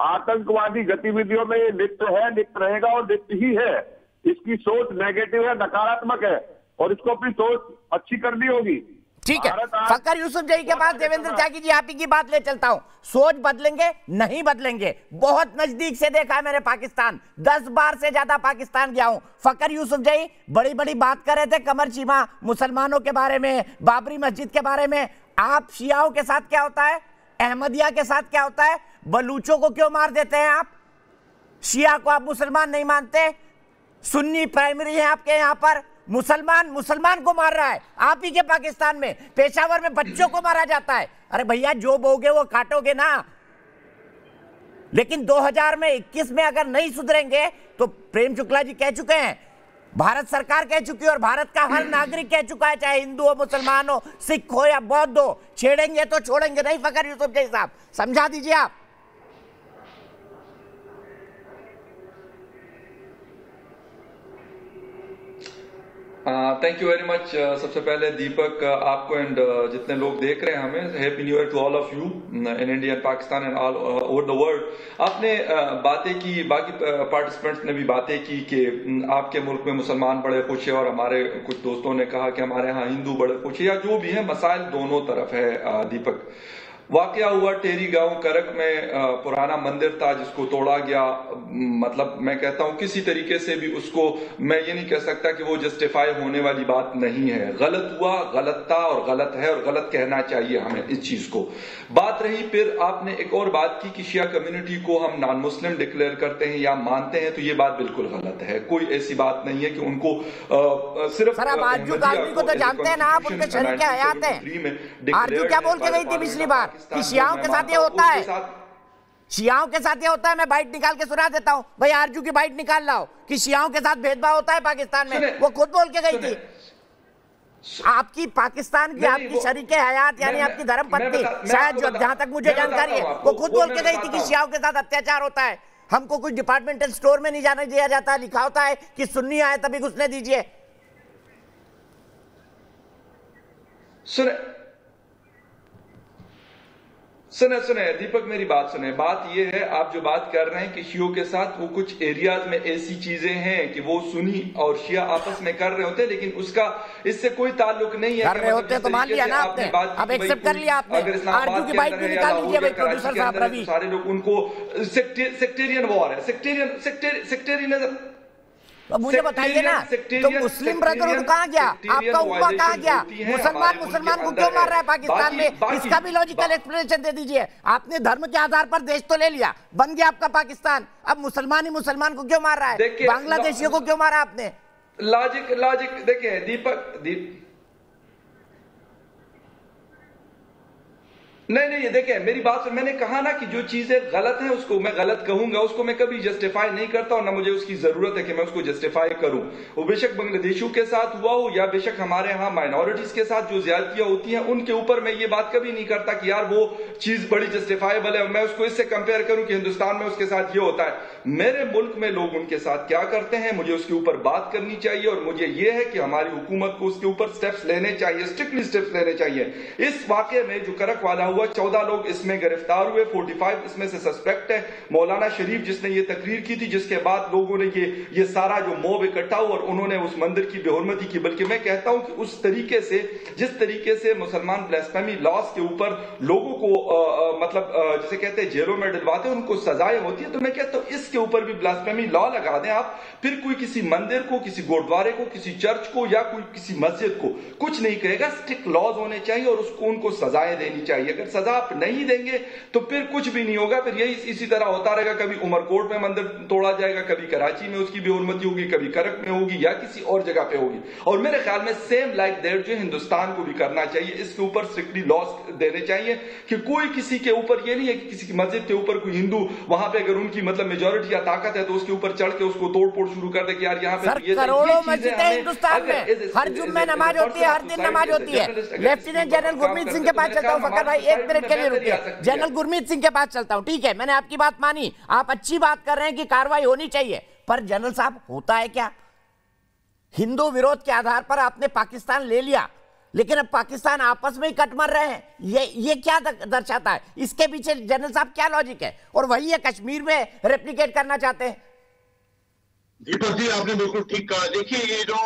Speaker 7: आतंकवादी गतिविधियों में ये लिप्त है, लिप्त रहेगा और लिप्त ही है। इसकी सोच नेगेटिव है, नकारात्मक है। और इसको अपनी सोच अच्छी करनी होगी।
Speaker 1: ठीक है। फकर यूसुफ जई के पास देवेंद्र
Speaker 7: आज-
Speaker 1: त्यागी जी आप ही की बात ले चलता हूँ। सोच बदलेंगे नहीं बदलेंगे। बहुत नज़दीक से देखा है मैंने पाकिस्तान। दस बार से ज़्यादा पाकिस्तान गया हूँ। फकर यूसुफ जई बड़ी बड़ी बात कर रहे थे कमर चीमा मुसलमानों के बारे में बाबरी मस्जिद के बारे में। आप शियाओं के साथ क्या होता है? अहमदिया के साथ क्या होता है? बलूचों को क्यों मार देते हैं आप? शिया को आप मुसलमान नहीं मानते? सुन्नी प्राइमरी है आपके यहाँ पर। मुसलमान मुसलमान को मार रहा है। आप ही के पाकिस्तान में, पेशावर में बच्चों को मारा जाता है। अरे भैया, जो बोगे वो काटोगे ना। लेकिन 2000 में 21 में अगर नहीं सुधरेंगे तो प्रेम शुक्ला जी कह चुके हैं। भारत सरकार कह चुकी है और भारत का हर नागरिक कह चुका है, चाहे हिंदू हो, मुसलमान हो, सिख हो या बौद्ध हो। छेड़ेंगे तो छोड़ेंगे, नहीं फकर यूसुफ जय साहब। समझा दीजिए आप।
Speaker 8: थैंक यू वेरी मच सबसे पहले दीपक आपको एंड uh, जितने लोग देख रहे हैं हमें happy new year to all of you in India and Pakistan and all over the world आपने uh, बातें की बाकी पार्टिसिपेंट्स ने भी बातें की कि आपके मुल्क में मुसलमान बड़े खुश है और हमारे कुछ दोस्तों ने कहा कि हमारे यहाँ हिंदू बड़े खुश है या जो भी है मसाइल दोनों तरफ़ है दीपक। वाकया हुआ टेरी गाँव करक में पुराना मंदिर था जिसको तोड़ा गया। मतलब मैं कहता हूँ किसी तरीके से भी उसको मैं ये नहीं कह सकता कि वो जस्टिफाई होने वाली बात नहीं है। गलत हुआ गलत था और गलत है और गलत कहना चाहिए हमें इस चीज़ को। बात रही फिर आपने एक और बात की कि शिया कम्युनिटी को हम नॉन मुस्लिम डिक्लेयर करते हैं या मानते हैं तो ये बात बिल्कुल गलत है। कोई ऐसी बात नहीं है कि उनको अ, सिर्फ़
Speaker 1: सर आप आरज़ू को तो जानते हैं ना आप उनके
Speaker 8: constitution
Speaker 1: शरीक हयात हैं। आरज़ू क्या बोल के गई थी पिछली बार? शियाओं के साथ ये होता है। शियाओं के साथ ये होता है मैं बाइट निकाल के सुना देता हूँ। भाई आरज़ू की बाइट निकाल लाओ कि शियाओं के साथ भेदभाव होता है पाकिस्तान में। वो खुद बोल के गई थी। आपकी पाकिस्तान की आपकी शरीक हयात यानी आपकी
Speaker 8: मैं
Speaker 1: धर्मपत्नी शायद जो जहाँ तक मुझे जानकारी है वो खुद बोल के गई थी कि। शियाओं के साथ अत्याचार होता है। हमको कुछ डिपार्टमेंटल स्टोर में नहीं जाने दिया जाता लिखा होता है कि सुन्नी आए तभी घुसने दीजिए।
Speaker 8: सुने सुने सुने दीपक मेरी बात सुने बात यह है आप जो बात कर रहे हैं कि शियो के साथ वो कुछ एरियाज़ में ऐसी चीज़ें हैं कि वो सुनी और शिया आपस में कर रहे होते हैं लेकिन उसका इससे कोई ताल्लुक नहीं है
Speaker 1: कर रहे
Speaker 8: मतलब
Speaker 1: होते तो मान लिया ना
Speaker 8: आपने
Speaker 1: अब accept कर लिया आपने।
Speaker 8: अगर
Speaker 1: आरज़ू की
Speaker 8: के
Speaker 1: बाइट
Speaker 8: अंदर
Speaker 1: भी निकाल लीजिए भाई, प्रोड्यूसर साहब रवि।
Speaker 8: तो सारे लोग उनको सेक्टेरियन वॉर है सेक्टेरियन सेक्टेरियन
Speaker 1: अब मुझे बताइए ना तो मुस्लिम ब्रदरहुड कहाँ गया? आपका उम्मा कहाँ गया? मुसलमान मुसलमान
Speaker 8: को
Speaker 1: क्यों मार रहा है पाकिस्तान में? इसका भी लॉजिकल एक्सप्लेनेशन दे दीजिए। आपने धर्म के आधार पर देश तो ले लिया बन गया आपका पाकिस्तान। अब मुसलमान ही मुसलमान को क्यों मार रहा है? बांग्लादेशियों को क्यों मारा आपने?
Speaker 8: लॉजिक लॉजिक देखिए दीपक दीप नहीं नहीं, ये देखें, मेरी बात से मैंने कहा ना कि जो चीज़ें गलत है, उसको मैं गलत कहूँगा, उसको मैं कभी जस्टिफाई नहीं करता और ना मुझे उसकी ज़रूरत है कि मैं उसको जस्टिफाई करूँ। वो बेशक बांग्लादेशियों के साथ हुआ हो, या बेशक हमारे यहाँ माइनॉरिटीज के साथ जो ज्यादतियाँ होती हैं, उनके ऊपर मैं ये बात कभी नहीं करता कि यार वो चीज़ बड़ी जस्टिफाइबल है मैं उसको इससे कंपेयर करूँ कि हिंदुस्तान में उसके साथ ये होता है। मेरे मुल्क में लोग उनके साथ क्या करते हैं, मुझे उसके ऊपर बात करनी चाहिए और मुझे यह है कि हमारी हुकूमत को उसके ऊपर स्टेप्स लेने चाहिए स्ट्रिक्टली स्टेप्स लेने चाहिए। इस वाक्य में जो करक वाला हुआ चौदह लोग इसमें गिरफ़्तार हुए 45 इसमें से सस्पेक्ट है। मौलाना शरीफ जिसने ये तकरीर की थी जिसके बाद लोगों ने ये ये सारा जो मोब इकट्ठा हुआ और उन्होंने उस मंदिर की बेहरमती की। बल्कि मैं कहता हूँ कि उस तरीके से जिस तरीके से मुसलमान ब्लैस्फेमी लॉस के ऊपर लोगों को आ, आ, मतलब आ, जिसे कहते हैं जेलों में डलवाते हैं उनको सजाएँ होती है तो मैं कहता हूँ इसके ऊपर भी ब्लास्फेमी लॉ लगा दें आप। फिर कोई किसी मंदिर को किसी गुरुद्वारे को किसी चर्च को या कोई किसी मस्जिद को कुछ नहीं कहेगा स्ट्रिक्ट लॉज होने चाहिए और उसको उनको सजाएँ देनी चाहिए। अगर सजा आप नहीं देंगे तो फिर कुछ भी नहीं होगा। फिर यही इसी तरह होता रहेगा। कभी उमरकोट में मंदिर तोड़ा जाएगा कभी कराची में उसकी बेहरमती होगी कभी करक में होगी या किसी और जगह पे होगी। और मेरे ख्याल में सेम लाइक देर जो हिंदुस्तान को भी करना चाहिए। इसके ऊपर स्ट्रिक्टली लॉस देने चाहिए कि कोई किसी के ऊपर ये नहीं है कि किसी की मस्जिद के ऊपर कोई हिंदू वहाँ पे अगर उनकी मतलब मेजोरिटी या ताकत है तो उसके ऊपर चढ़ के उसको तोड़ फोड़ शुरू कर दे कि यार यहाँ पे
Speaker 1: करोड़ों मस्जिदें हिंदुस्तान में। हर जुम्मे नमाज़ होती है हर दिन नमाज़ होती है। लेफ्टिनेंट जनरल गुरमीत सिंह के पास चलता हूँ फकर भाई एक मिनट के लिए रुकिए। जनरल गुरमीत सिंह के पास चलता हूँ ठीक है? मैंने आपकी बात मानी। आप अच्छी बात कर रहे हैं कि कार्रवाई होनी चाहिए। पर जनरल साहब होता है क्या? हिंदू विरोध के आधार पर आपने पाकिस्तान ले लिया लेकिन अब पाकिस्तान आपस में ही कट मर रहे हैं। ये ये क्या दर्शाता है? इसके पीछे जनरल साहब क्या लॉजिक है? और वही है कश्मीर में रेप्लिकेट करना चाहते हैं।
Speaker 9: दीपक जी आपने बिल्कुल ठीक कहा। देखिए ये जो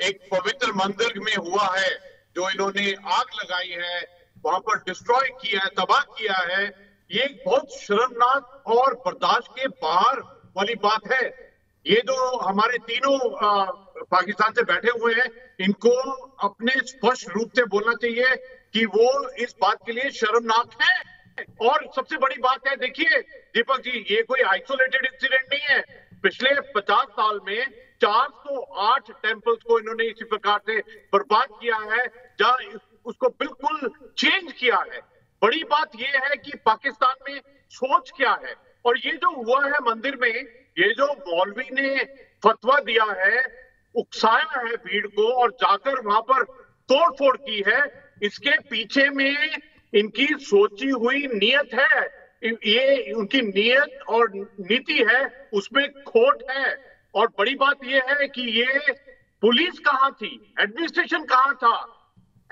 Speaker 9: एक पवित्र मंदिर में हुआ है जो इन्होंने आग लगाई है वहाँ पर डिस्ट्रॉय किया है, तबाह किया है, ये एक बहुत शर्मनाक और बर्दाश्त के बाहर वाली बात है। ये जो हमारे तीनों पाकिस्तान से बैठे हुए हैं, इनको अपने स्पष्ट रूप से बोलना चाहिए कि वो इस बात के लिए शर्मनाक है। और सबसे बड़ी बात है, देखिए, दीपक जी, ये कोई आइसोलेटेड इंसिडेंट नहीं है। पिछले 50 साल में 408 टेम्पल्स को इन्होंने इसी प्रकार से बर्बाद किया है, जहाँ उसको बिल्कुल चेंज किया है। बड़ी बात यह है कि पाकिस्तान में सोच क्या है? और ये जो हुआ है मंदिर में, ये जो मौलवी ने फतवा दिया है, उकसाया है भीड़ को और जाकर वहाँ पर तोड़ फोड़ की है, इसके पीछे में इनकी सोची हुई नियत है। ये उनकी नियत और नीति है, उसमें खोट है। और बड़ी बात यह है कि ये पुलिस कहाँ थी? एडमिनिस्ट्रेशन कहाँ था?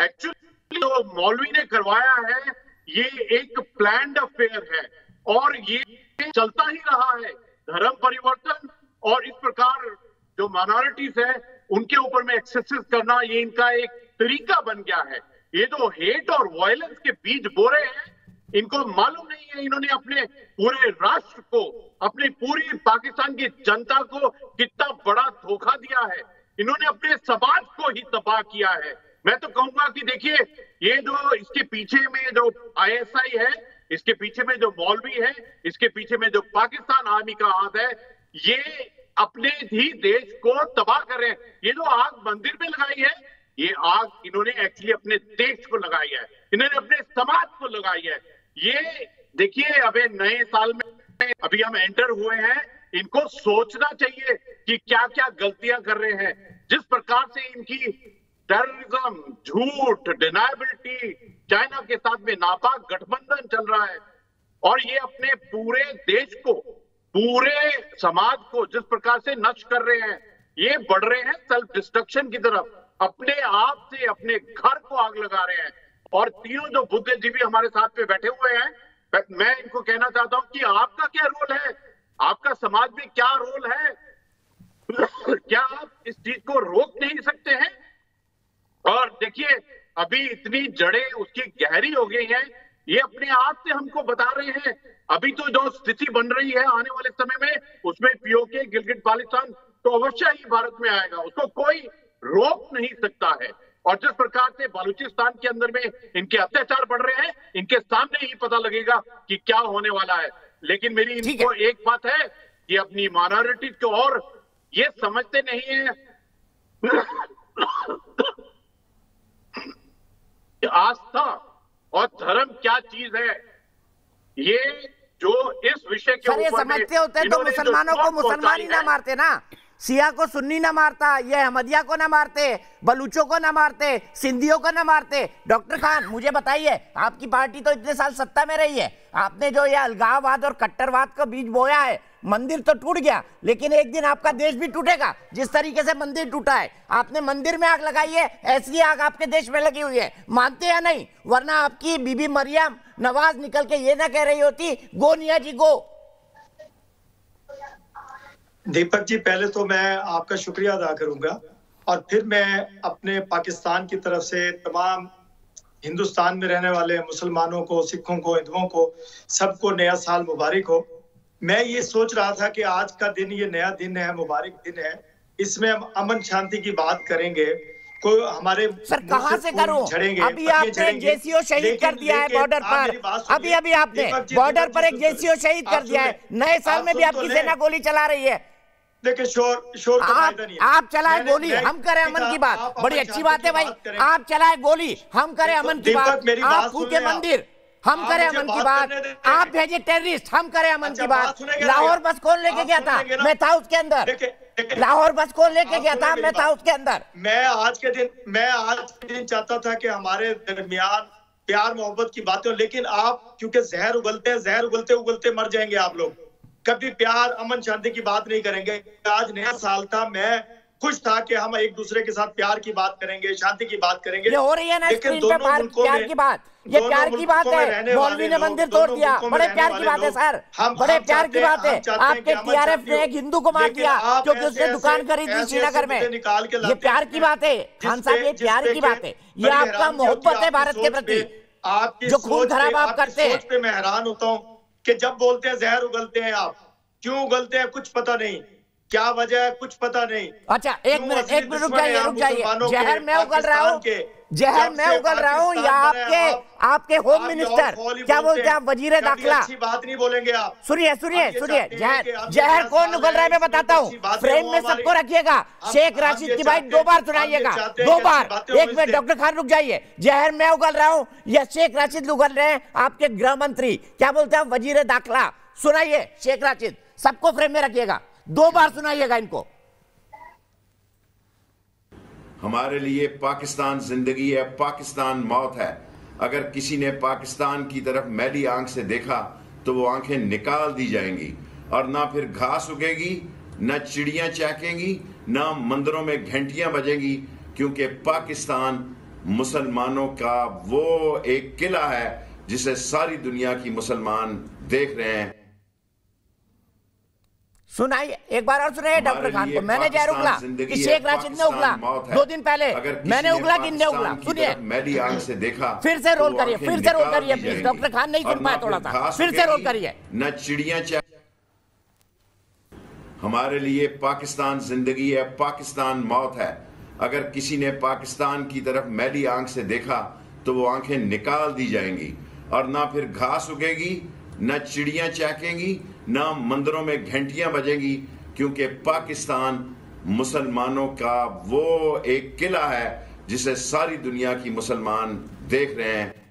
Speaker 9: एक्चुअली जो मौलवी ने करवाया है, ये एक प्लान्ड अफेयर है। और ये चलता ही रहा है, धर्म परिवर्तन और इस प्रकार जो माइनॉरिटीज है, उनके ऊपर में एक्सेसिस करना, ये इनका एक तरीका बन गया है। ये जो हेट और वायलेंस के बीज बोरे हैं, इनको मालूम नहीं है इन्होंने अपने पूरे राष्ट्र को, अपनी पूरी पाकिस्तान की जनता को कितना बड़ा धोखा दिया है। इन्होंने अपने समाज को ही तबाह किया है। मैं तो कहूँगा कि देखिए, ये जो इसके पीछे में जो आईएसआई है, इसके पीछे में जो मौलवी है, इसके पीछे में जो पाकिस्तान आर्मी का हाथ है, ये अपने ही देश को तबाह कर रहे हैं। ये जो आग मंदिर में लगाई है, ये आग इन्होंने एक्चुअली अपने देश को लगाई है, इन्होंने अपने समाज को लगाई है। ये देखिए अभी नए साल में अभी हम एंटर हुए हैं, इनको सोचना चाहिए कि क्या क्या गलतियाँ कर रहे हैं, जिस प्रकार से इनकी टेररिज्म झूठ डिनाइबिलिटी चाइना के साथ में नापाक गठबंधन चल रहा है। और ये अपने पूरे देश को, पूरे समाज को जिस प्रकार से नष्ट कर रहे हैं, ये बढ़ रहे हैं सेल्फ डिस्ट्रक्शन की तरफ़। अपने आप से अपने घर को आग लगा रहे हैं। और तीनों जो बुद्धिजीवी हमारे साथ में बैठे हुए हैं मैं इनको कहना चाहता हूँ कि आपका क्या रोल है? आपका समाज में क्या रोल है? क्या आप इस चीज़ को रोक नहीं सकते हैं? और देखिए अभी इतनी जड़ें उसकी गहरी हो गई हैं ये अपने आप से हमको बता रहे हैं। अभी तो जो स्थिति बन रही है आने वाले समय में उसमें पीओके गिलगिट बालिस्तान तो अवश्य ही भारत में आएगा। उसको कोई रोक नहीं सकता है। और जिस प्रकार से बलूचिस्तान के अंदर में इनके अत्याचार बढ़ रहे हैं इनके सामने ही पता लगेगा कि क्या होने वाला है। लेकिन मेरी इनको एक बात है कि अपनी माइनॉरिटीज को और ये समझते नहीं है। आस्था और धर्म क्या चीज़ है? ये जो इस विषय के ऊपर
Speaker 1: समझते होते तो मुसलमानों को मुसलमान ही। ना मारते ना। सिया को सुन्नी ना मारता ये अहमदिया को ना मारते बलूचों को ना मारते सिंधियों को ना मारते। डॉक्टर खान मुझे बताइए आपकी पार्टी तो इतने साल सत्ता में रही है। आपने जो ये अलगाववाद और कट्टरवाद का बीज बोया है मंदिर तो टूट गया, लेकिन एक दिन आपका देश भी टूटेगा। जिस तरीके से मंदिर टूटा है, आपने मंदिर में आग लगाई है, ऐसी आग आपके देश में लगी हुई है। मानते या नहीं? वरना आपकी बीबी मरियम नवाज़ निकल के ये ना कह रही होती, गो निया जी, गो।
Speaker 10: दीपक जी, पहले तो मैं आपका शुक्रिया अदा करूँगा, और फिर मैं अपने पाकिस्तान की तरफ़ से तमाम हिंदुस्तान में रहने वाले मुसलमानों को, सिखों को, हिंदुओं को, सबको नया साल मुबारक हो। मैं ये सोच रहा था कि आज का दिन ये नया दिन है मुबारक दिन है। इसमें हम अमन शांति की बात करेंगे। कोई हमारे
Speaker 1: सर कहाँ से करूँ? अभी आपने। जेसीओ शहीद कर दिया है बॉर्डर पर। अभी अभी आपने बॉर्डर पर एक
Speaker 10: तो
Speaker 1: जेसीओ शहीद कर दिया है। नए साल में भी आपकी
Speaker 10: तो
Speaker 1: सेना गोली चला रही है।
Speaker 10: देखिए शोर शोर का
Speaker 1: आप
Speaker 10: नहीं।
Speaker 1: आप चलाए गोली हम करें अमन की बात। बड़ी अच्छी बात है भाई। आप चलाए गोली हम करें अमन की बात। आप फूके
Speaker 10: आप।
Speaker 1: मंदिर। हम करें अमन की
Speaker 10: बात।
Speaker 1: आप भेजे टेररिस्ट हम करें अमन
Speaker 10: अच्छा,
Speaker 1: की
Speaker 10: बात।
Speaker 1: लाहौर बस कौन लेके गया था? मैं था उसके अंदर। लाहौर बस कौन लेके गया था? मैं था उसके अंदर।
Speaker 10: मैं आज के दिन मैं आज के दिन चाहता था कि हमारे दरमियान प्यार मोहब्बत की बातें हो लेकिन आप क्योंकि जहर उगलते हैं जहर उगलते उगलते मर जाएँगे आप लोग। कभी प्यार अमन शांति की बात नहीं करेंगे। आज नया साल था मैं खुश था कि हम एक दूसरे के साथ प्यार की बात करेंगे शांति की बात करेंगे।
Speaker 1: ये हो रही है ना
Speaker 10: लेकिन
Speaker 1: स्क्रीन पे
Speaker 10: दोनों
Speaker 1: प्यार
Speaker 10: मुल्कों
Speaker 1: प्यार की बात। ये प्यार की बात है। मौलवी ने मंदिर तोड़ दिया। बड़े प्यार की बात है सर। बड़े प्यार की बात है। आपके
Speaker 10: कि अमन
Speaker 1: टीआरएफ ने एक हिंदू को मार दिया क्योंकि उसने दुकान
Speaker 10: ऐसे-
Speaker 1: खरीदी श्रीनगर में।
Speaker 10: निकाल के
Speaker 1: ये प्यार की बात है। खान साहब ये प्यार की बात है। ये आपका मोहब्बत है भारत के प्रति।
Speaker 10: आपकी
Speaker 1: जो खून खराब आप करते हैं।
Speaker 10: पे मैं हैरान होता हूँ कि जब बोलते हैं जहर उगलते हैं आप क्यों उगलते हैं कुछ पता नहीं। क्या वजह है? कुछ पता नहीं।
Speaker 1: अच्छा एक मिनट एक मिनट रुक जाइए रुक जाइए। जहर मैं उगल रहा हूँ। जहर मैं उगल रहा हूँ या आपके आपके होम मिनिस्टर क्या बोलते हैं। आप वज़ीर दाखिला?
Speaker 10: अच्छी बात नहीं बोलेंगे आप?
Speaker 1: सुनिए सुनिए सुनिए। जहर जहर कौन उगल रहा है मैं बताता हूँ। फ्रेम में सबको रखिएगा। शेख राशिद की बात
Speaker 10: चाहते
Speaker 1: दो बार सुनाइएगा। दो बार। एक मिनट डॉक्टर खान रुक जाइए। जहर मैं उगल रहा हूँ या शेख राशिद उगल रहे हैं आपके गृह मंत्री। क्या बोलते हैं? वज़ीर दाखिला। सुनाइए शेख राशिद। सबको फ्रेम में रखिएगा। दो बार सुनाइएगा इनको।
Speaker 11: हमारे लिए पाकिस्तान ज़िंदगी है, पाकिस्तान मौत है। अगर किसी ने पाकिस्तान की तरफ़ मैली आँख से देखा तो वो आँखें निकाल दी जाएँगी और ना फिर घास उगेगी, ना चिड़ियाँ चहकेंगी, ना मंदिरों में घंटियाँ बजेंगी, क्योंकि पाकिस्तान मुसलमानों का वो एक किला है जिसे सारी दुनिया की मुसलमान देख रहे हैं।
Speaker 1: सुनाइए एक बार और सुनाइए डॉक्टर खान को। मैंने जहर उगला कि शेख राशिद ने उगला दो दिन पहले। मैंने उगला कि ने उगला सुनिए।
Speaker 11: तरफ़ आँख से देखा
Speaker 1: फिर से
Speaker 11: तो
Speaker 1: रोल करिए फिर से रोल करिए प्लीज़ डॉक्टर खान नहीं सुन पाया थोड़ा सा। फिर से रोल करिए
Speaker 11: न चिड़ियाँ चह हमारे लिए पाकिस्तान ज़िंदगी है पाकिस्तान मौत है। अगर किसी ने पाकिस्तान की तरफ़ मैली आँख से देखा तो वो आँखें निकाल दी जाएँगी और ना फिर घास उगेगी न चिड़ियाँ चहकेंगी न मंदिरों में घंटियाँ बजेंगी क्योंकि पाकिस्तान मुसलमानों का वो एक किला है जिसे सारी दुनिया की मुसलमान देख रहे हैं।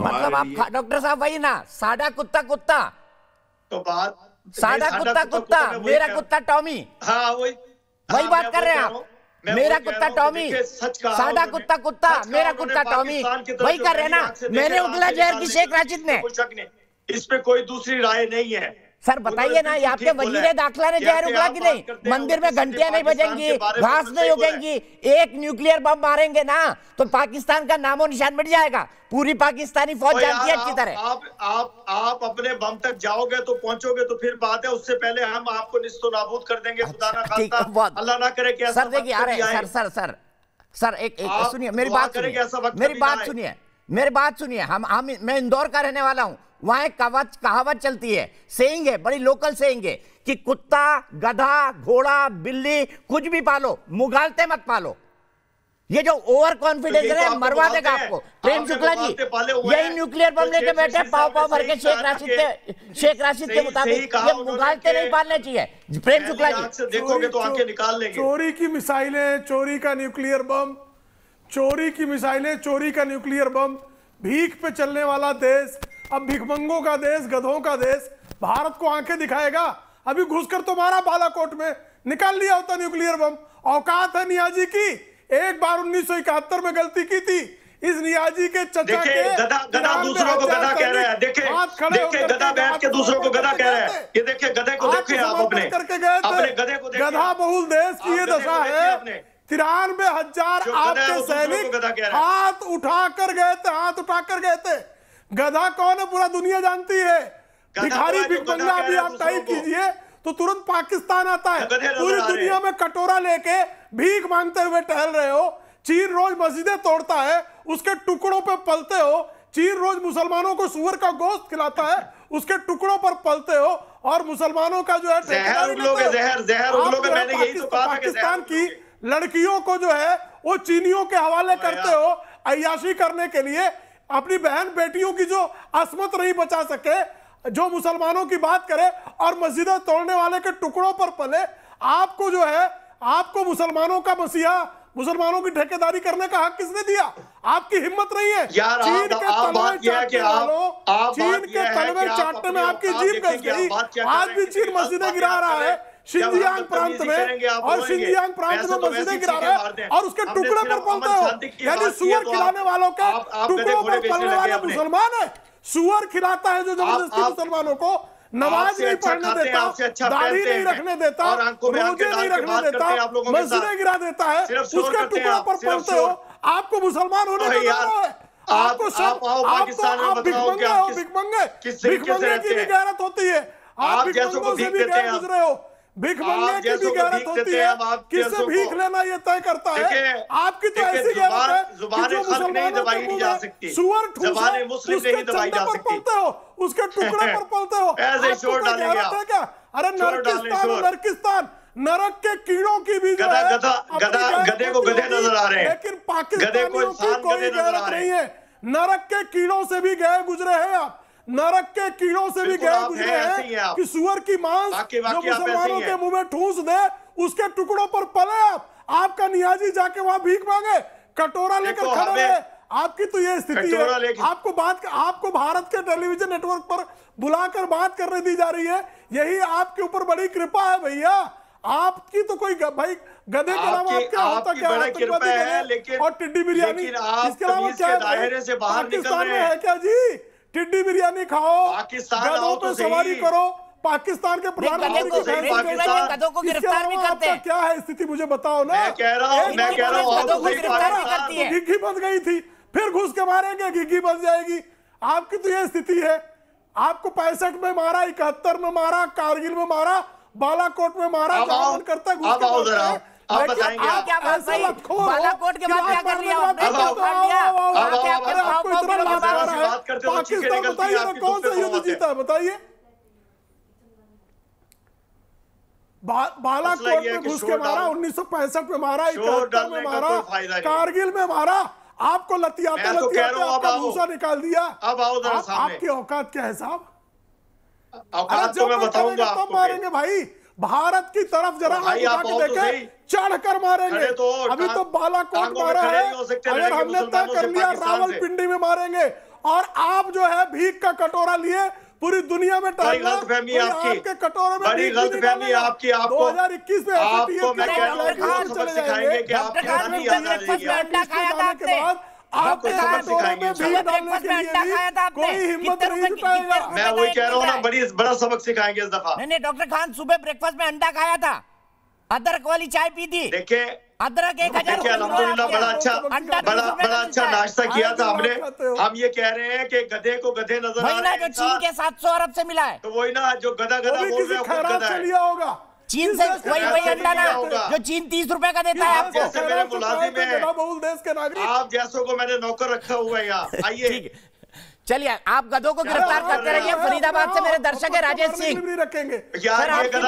Speaker 1: मतलब आप
Speaker 11: लिए-
Speaker 1: खा- डॉक्टर साहब वही ना साडा कुत्ता कुत्ता।
Speaker 10: तो बात
Speaker 1: साडा कुत्ता कुत्ता
Speaker 10: मैं
Speaker 1: मेरा कुत्ता टॉमी।
Speaker 10: हाँ वही
Speaker 1: वही
Speaker 10: हाँ,
Speaker 1: बात कर रहे हैं आप। मेरा कुत्ता टॉमी
Speaker 10: साधा
Speaker 1: कुत्ता कुत्ता मेरा कुत्ता टॉमी वही कर रहे ना
Speaker 10: मैंने
Speaker 1: उगला जहर की शेख राशिद ने।
Speaker 10: इस पे कोई दूसरी राय नहीं है।
Speaker 1: सर बताइए ना यहाँ
Speaker 10: ठीक
Speaker 1: वज़ीर। दाखिला ने जहर उगला कि नहीं? मंदिर में घंटियाँ नहीं बजेंगी
Speaker 10: के
Speaker 1: घास नहीं। उगेंगी एक न्यूक्लियर बम मारेंगे ना तो पाकिस्तान का नामो निशान मिट जाएगा। पूरी पाकिस्तानी फौज जानती है अच्छी तरह।
Speaker 10: आप आप आप अपने बम तक जाओगे तो पहुंचोगे तो फिर बात है उससे पहले हम आपको निस्तो नाबूद कर देंगे
Speaker 1: बहुत
Speaker 10: अल्लाह ना करे कि
Speaker 1: सर देखिए अरे सर सर सर सर एक सुनिए मेरी बात सुनिए मेरी बात सुनिए मेरी बात सुनिए हम हम मैं इंदौर का रहने वाला हूँ। वहाँ कहावत कहावत चलती है सेंग है बड़ी लोकल सेंग है कि कुत्ता गधा घोड़ा बिल्ली कुछ भी पालो मुगालते मत पालो। ये जो ओवर कॉन्फिडेंस है मरवा देगा आपको। प्रेम शुक्ला जी यही न्यूक्लियर बम लेके बैठे पाव पाव भर के शेख राशिद
Speaker 10: के
Speaker 1: शेख राशिद के मुताबिक ये मुगालते नहीं पालने चाहिए। प्रेम शुक्ला जी
Speaker 10: देखोगे तो आँखें निकाल लेंगे।
Speaker 4: चोरी की मिसाइलें चोरी का न्यूक्लियर बम चोरी की मिसाइलें चोरी का न्यूक्लियर बम भीख पे चलने वाला देश अब भिकमंगों का देश गधों का देश भारत को आँखें दिखाएगा। अभी घुसकर तो मारा बालाकोट में निकाल लिया होता न्यूक्लियर बम। औकात है नियाजी की। एक बार उन्नीस सौ इकहत्तर में गलती की थी। इस नियाजी के चचा के गदा गदा
Speaker 10: दूसरों को गदा कह रहे हैं।
Speaker 4: देखे
Speaker 10: देखे
Speaker 4: गदा
Speaker 10: बैठ के दूसरों को
Speaker 4: गदा
Speaker 10: कह रहे हैं। ये देखिए गधे को देखे आप अपने।
Speaker 4: करके गए
Speaker 10: अपने गधे को
Speaker 4: गधा बहुल देश की ये दशा है। तिरानवे हज़ार आपके सैनिक हाथ उठाकर गए थे हाथ उठाकर गए थे। गधा कौन है? पूरा दुनिया जानती है। भिखारी भिखमंगा
Speaker 10: भी
Speaker 4: आप टाइप कीजिए तो तुरंत पाकिस्तान आता है। पूरी दुनिया में कटोरा लेके भीख मांगते हुए टहल रहे हो चीन रोज मस्जिदें तोड़ता है उसके टुकड़ों पे पलते हो चीन रोज मुसलमानों को सुअर का गोश्त खिलाता है उसके टुकड़ों पर पलते हो और मुसलमानों का जो है पाकिस्तान की लड़कियों को जो है वो चीनियों के हवाले करते हो अयाशी करने के लिए अपनी बहन बेटियों की जो असमत नहीं बचा सके जो मुसलमानों की बात करे और मस्जिदें तोड़ने वाले के टुकड़ों पर पले आपको जो है आपको मुसलमानों का मसीहा मुसलमानों की ठेकेदारी करने का हक हाँ किसने दिया? आपकी हिम्मत नहीं है। चीन के तलवे चाटने
Speaker 10: आप
Speaker 4: चीन के तलवे चाटने में आपकी
Speaker 10: जीप
Speaker 4: गई। आज भी चीन मस्जिदें गिरा रहा है?
Speaker 10: सिंधियांग
Speaker 4: प्रांत में और सिंधियांग प्रांत में मस्जिदें गिरा रहे और उसके टुकड़े पर पलते हो। यानी सुअर खिलाने वालों के टुकड़ों पर पलने वाले मुसलमान है। सुअर खिलाता है जो ज़बरदस्ती मुसलमानों को। नमाज़ नहीं पढ़ने देता दाढ़ी नहीं रखने देता रोज़े नहीं रखने देता मस्जिदें गिरा देता है। उसके टुकड़ों पर पलते हो। आपको मुसलमान होने को है। आपको सब
Speaker 10: आप
Speaker 4: तो आप
Speaker 10: भिकमंगे
Speaker 4: हो भिकमंगे
Speaker 10: भिकमंगे
Speaker 4: की भी गैरत होती है। आप भिकमंगों से भी गैर गुजरे हो। भीख
Speaker 10: मांगने
Speaker 4: की भी गैरत होती है
Speaker 10: किसे
Speaker 4: भीख लेना ये तय करता है? आपकी तो ऐसी गैरत है कि जो मुसलमानों के मुँह में सुअर ठूस उसके चंदे पर पलते हो उसके टुकड़े पर पलते हो। आपको
Speaker 10: तो
Speaker 4: गैरत है क्या? अरे नरकिस्तान नरकिस्तान नरक के कीड़ों की भी गदा,
Speaker 10: गधा गधा गधे को गधे नज़र आ रहे हैं।
Speaker 4: लेकिन
Speaker 10: पाकिस्तान
Speaker 4: पाकिस्तानियों
Speaker 10: गधे नज़र आ रहे हैं।
Speaker 4: नरक के कीड़ों से भी गए गुजरे हैं आप। नरक के कीड़ों से भी गए गुजरे
Speaker 10: हैं
Speaker 4: कि सुअर की मांस जो मुसलमानों के मुँह में ठूस दे उसके टुकड़ों पर पले आप। आपका नियाजी जाके वहाँ भीख मांगे कटोरा लेकर खड़े रहे। आपकी तो ये स्थिति है। आपको बात आपको भारत के टेलीविज़न नेटवर्क पर बुलाकर बात करने दी जा रही है। यही आपके ऊपर बड़ी कृपा है भैया। आपकी तो कोई भाई गधे के अलावा आप क्या होता क्या
Speaker 10: है लेकिन
Speaker 4: और टिड्डी बिरयानी इसके अलावा क्या
Speaker 10: दायरे से बाहर निकल रहे हैं
Speaker 4: क्या जी? टिड्डी बिरयानी खाओ गधों पे
Speaker 10: तो
Speaker 4: सवारी करो पाकिस्तान के प्रधानमंत्री क्या है? स्थिति मुझे बताओ नीघी
Speaker 10: मैं
Speaker 4: तो गई थी फिर घुस के मारेंगे घिघी बन जाएगी। आपकी तो यह स्थिति है। आपको पैंसठ में मारा इकहत्तर में मारा कारगिल में मारा बालाकोट में मारा करता घुस के
Speaker 10: आप बताएँगे
Speaker 1: क्या बालाकोट के बाद क्या कर लिया आपने? कर लिया
Speaker 4: कौन सा युद्ध जीता है बताइए। बालाकोट में घुस के मारा उन्नीस सौ पैंसठ में मारा इकहत्तर में मारा कारगिल में मारा आपको लतियाते लतियाते आपका भूसा निकाल दिया।
Speaker 10: अब आओ
Speaker 4: आपकी औकात क्या है साहब?
Speaker 10: औकात तो मैं बताऊँगा आपको
Speaker 4: मारेंगे भाई। भारत की तरफ़ जरा
Speaker 10: आग
Speaker 4: देखे चढ़कर मारेंगे।
Speaker 10: तो,
Speaker 4: अभी तो बालाकोट मारा है अगर हमने तय कर लिया रावलपिंडी में मारेंगे। और आप जो है भीख का कटोरा लिए पूरी दुनिया में
Speaker 10: गलतफहमी आपकी।
Speaker 4: कटोरे में
Speaker 10: बड़ी गलतफहमी आपकी आपको
Speaker 4: 2021 में
Speaker 10: आपको मैं कह रहा हूँ सिखाएँगे कि आप
Speaker 4: के बाद
Speaker 1: आपने
Speaker 10: मैं वही कह रहा हूँ बड़ा सबक सिखाएँगे इस दफ़ा।
Speaker 1: नहीं डॉक्टर खान सुबह ब्रेकफास्ट में अंडा खाया था। अदरक वाली चाय पी थी।
Speaker 10: देखे
Speaker 1: अदरक एक हज़ार
Speaker 10: अलहमदुल्ला बड़ा अच्छा
Speaker 1: तो
Speaker 10: बड़ा बड़ा अच्छा नाश्ता किया था हमने। हम ये कह रहे हैं कि गधे को गधे नज़र आ रहा है
Speaker 1: जो
Speaker 10: चीन
Speaker 1: के सात सौ अरब से मिला है।
Speaker 10: तो वही ना जो गधा गधा बोल रहे हो गधा है।
Speaker 1: चीन से वही वही अंडा ना जो चीन तीस रुपए का देता है आपको।
Speaker 10: आप को मैंने नौकर रखा हुआ है यहाँ। आइए।
Speaker 1: चलिए आप गधों को गिरफ़्तार करते रहिए फरीदाबाद से मेरे दर्शक है राजेश सिंह। सर आपकी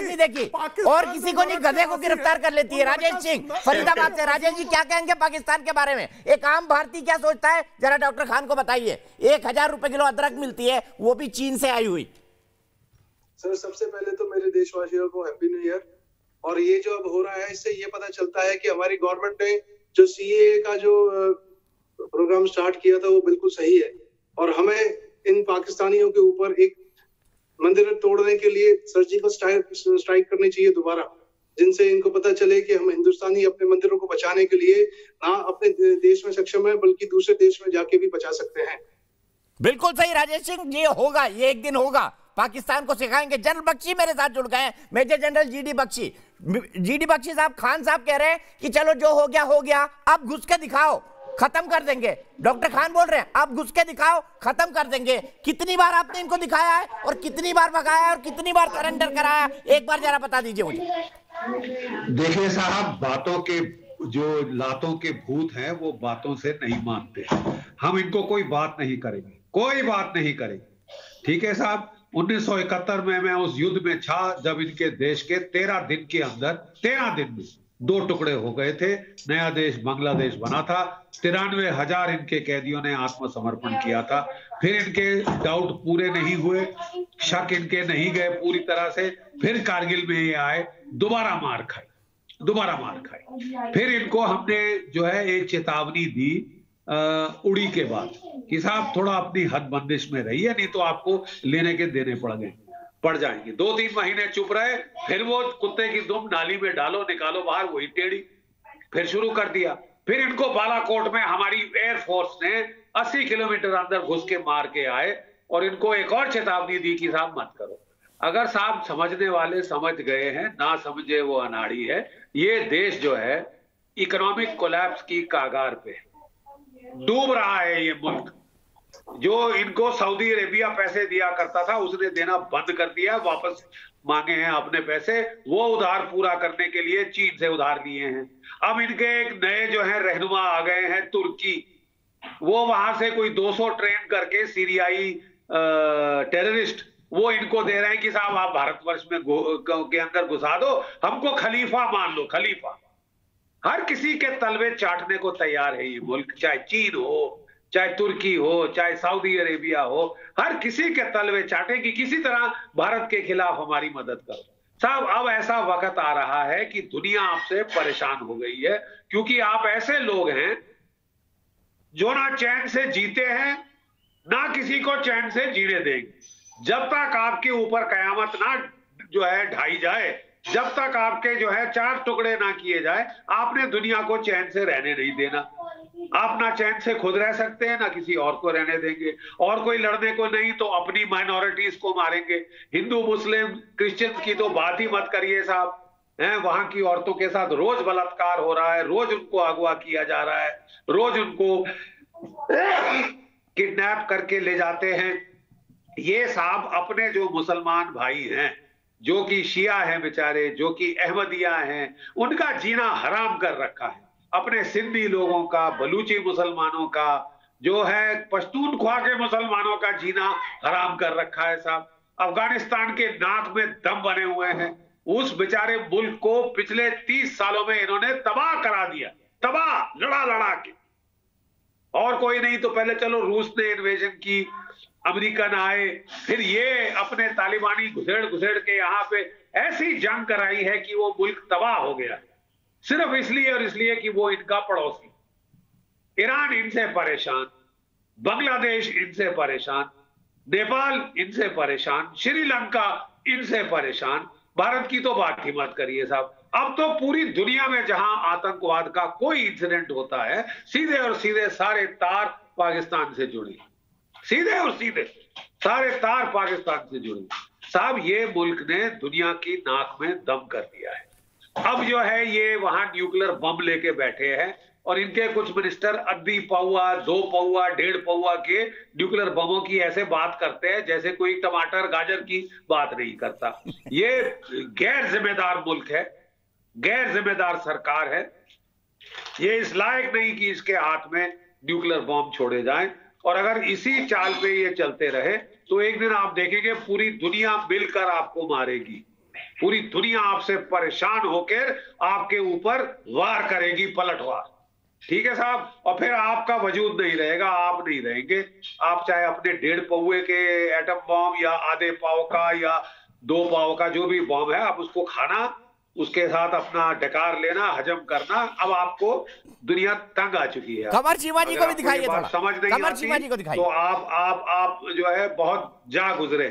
Speaker 1: नहीं देखी। और किसी को नहीं गधे को गिरफ़्तार कर लेती है राजेश सिंह। फरीदाबाद से राजेश जी क्या कहेंगे पाकिस्तान के बारे में? एक आम भारतीय क्या सोचता है? जरा डॉक्टर खान को बताइए। एक हज़ार रुपए किलो अदरक मिलती है वो भी चीन से आई हुई।
Speaker 12: सर सबसे पहले तो मेरे देशवासियों को हैप्पी न्यू ईयर और ये जो अब हो रहा है, इससे ये पता चलता है कि हमारी गवर्नमेंट ने जो सीए का जो प्रोग्राम स्टार्ट किया था, वो बिल्कुल सही है। और हमें इन पाकिस्तानियों के ऊपर एक मंदिर तोड़ने के लिए सर्जिकल स्ट्राइक स्ट्राइक करनी चाहिए दोबारा, जिनसे इनको पता चले कि हम हिंदुस्तानी अपने मंदिरों को बचाने के लिए ना अपने देश में सक्षम है, बल्कि दूसरे देश में जाके भी बचा सकते हैं।
Speaker 1: बिल्कुल सही, राजेश सिंह, ये होगा, ये एक दिन होगा। पाकिस्तान को सिखाएँगे, जनरल बख्शी मेरे साथ जुड़ गए मेजर जनरल जीडी बख्शी। जीडी बख्शी साहब, खान साहब कह रहे हैं कि चलो जो हो गया हो गया, अब घुस के दिखाओ, खत्म कर देंगे। डॉक्टर खान बोल रहे हैं आप घुस के दिखाओ, खत्म कर देंगे। कितनी बार आपने इनको दिखाया है और कितनी बार भगाया है और कितनी बार सरेंडर कराया एक बार जरा बता दीजिए मुझे।
Speaker 13: देखिए साहब, बातों के, जो लातों के भूत हैं, वो बातों से नहीं मानते। हम इनको कोई बात नहीं करेंगे, कोई बात नहीं करेंगे। ठीक है साहब? 1971 में मैं उस युद्ध में था जब इनके देश के तेरह दिन के अंदर तेरह दिन में दो टुकड़े हो गए थे। नया देश बांग्लादेश बना था। तिरानवे हज़ार इनके कैदियों ने आत्मसमर्पण किया था। फिर इनके डाउट पूरे नहीं हुए। शक इनके नहीं गए पूरी तरह से। फिर कारगिल में ये आए। दोबारा मार खाई। दोबारा मार खाई। फिर इनको हमने जो है एक चेतावनी दी उड़ी के बाद। कि साहब थोड़ा अपनी हद बंदिश में रहिए, नहीं तो आपको लेने के देने पड़ गए, पड़ जाएँगे। दो तीन महीने चुप रहे, फिर वो कुत्ते की दुम नाली में डालो, निकालो बाहर, वही टेढ़ी, फिर शुरू कर दिया। फिर इनको बालाकोट में हमारी एयरफोर्स ने 80 किलोमीटर अंदर घुस के मार के आए, और इनको एक और चेतावनी दी कि साहब मत करो। अगर साहब समझने वाले समझ गए हैं, ना समझे वो अनाड़ी है, ये देश जो है इकोनॉमिक कोलैप्स की कागार पे डूब रहा है ये मुल्क। जो इनको सऊदी अरेबिया पैसे दिया करता था, उसने देना बंद कर दिया, वापस मांगे हैं अपने पैसे, वो उधार पूरा करने के लिए चीन से उधार लिए हैं। अब इनके एक नए जो है रहनुमा आ गए हैं, तुर्की। वो वहाँ से कोई 200 ट्रेन करके सीरियाई टेररिस्ट, वो इनको दे रहे हैं कि साहब, आप भारतवर्ष में के अंदर घुसा दो, हमको खलीफा मान लो, खलीफा। हर किसी के तलवे चाटने को तैयार है ये मुल्क, चाहे चीन हो, चाहे तुर्की हो, चाहे सऊदी अरेबिया हो, हर किसी के तलवे चाटे कि किसी तरह भारत के खिलाफ हमारी मदद करो। साहब, अब ऐसा वक्त आ रहा है कि दुनिया आपसे परेशान हो गई है, क्योंकि आप ऐसे लोग हैं जो ना चैन से जीते हैं, ना किसी को चैन से जीने देंगे। जब तक आपके ऊपर कयामत ना जो है ढाई जाए जब तक आपके जो है चार टुकड़े ना किए जाए, आपने दुनिया को चैन से रहने नहीं देना। आप ना चैन से खुद रह सकते हैं, ना किसी और को रहने देंगे। और कोई लड़ने को नहीं तो अपनी माइनॉरिटीज को मारेंगे। हिंदू, मुस्लिम, क्रिश्चियन की तो बात ही मत करिए साहब। हैं, वहाँ की औरतों के साथ रोज बलात्कार हो रहा है, रोज उनको अगवा किया जा रहा है, रोज उनको किडनैप करके ले जाते हैं। ये साहब अपने जो मुसलमान भाई हैं जो कि शिया हैं बेचारे, जो कि अहमदिया हैं, उनका जीना हराम कर रखा है। अपने सिंधी लोगों का, बलूची मुसलमानों का, जो है पश्तूनख्वा के मुसलमानों का जीना हराम कर रखा है साहब। अफ़गानिस्तान के नाक में दम बने हुए हैं। उस बेचारे मुल्क को पिछले तीस सालों में इन्होंने तबाह करा दिया। तबाह लड़ा लड़ा के। और कोई नहीं तो पहले चलो रूस ने इन्वेजन की। अमेरिकन आए, फिर ये अपने तालिबानी घुसेड़ घुसेड़ के यहाँ पे ऐसी जंग कराई है कि वो मुल्क तबाह हो गया। सिर्फ़ इसलिए और इसलिए कि वो इनका पड़ोसी। ईरान इनसे परेशान, बांग्लादेश इनसे परेशान, नेपाल इनसे परेशान, श्रीलंका इनसे परेशान। भारत की तो बात ही मत करिए साहब। अब तो पूरी दुनिया में जहाँ आतंकवाद का कोई इंसिडेंट होता है, सीधे और सीधे सारे तार पाकिस्तान से जुड़े। सीधे और सीधे, सारे तार पाकिस्तान से जुड़े। साहब, ये मुल्क ने दुनिया की नाक में दम कर दिया है। अब जो है, ये वहाँ न्यूक्लियर बम लेके बैठे हैं और इनके कुछ मिनिस्टर अद्धी पौआ दो पौआ डेढ़ पौआ के न्यूक्लियर बमों की ऐसे बात करते हैं, जैसे कोई टमाटर, गाजर की बात नहीं करता। ये गैर जिम्मेदार मुल्क है गैर जिम्मेदार सरकार है। ये इस लायक नहीं कि इसके हाथ में न्यूक्लियर बम छोड़े जाएँ। और अगर इसी चाल पे ये चलते रहे तो एक दिन आप देखेंगे पूरी दुनिया मिलकर आपको मारेगी। पूरी दुनिया आपसे परेशान होकर आपके ऊपर वार करेगी, पलटवार। ठीक है साहब? और फिर आपका वजूद नहीं रहेगा, आप नहीं रहेंगे। आप चाहे अपने डेढ़ पौए के एटम बॉम्ब या आधे पाव का या दो पाव का जो भी बॉम्ब है, आप उसको खाना उसके साथ अपना डकार लेना हजम करना अब आपको दुनिया तंग आ चुकी है।
Speaker 1: कमर चीमा जी को भी दिखाइए थोड़ा।
Speaker 13: समझ नहीं
Speaker 1: कमर चीमा जी को दिखाइए।
Speaker 13: तो आप आप आप जो है बहुत जा गुजरे।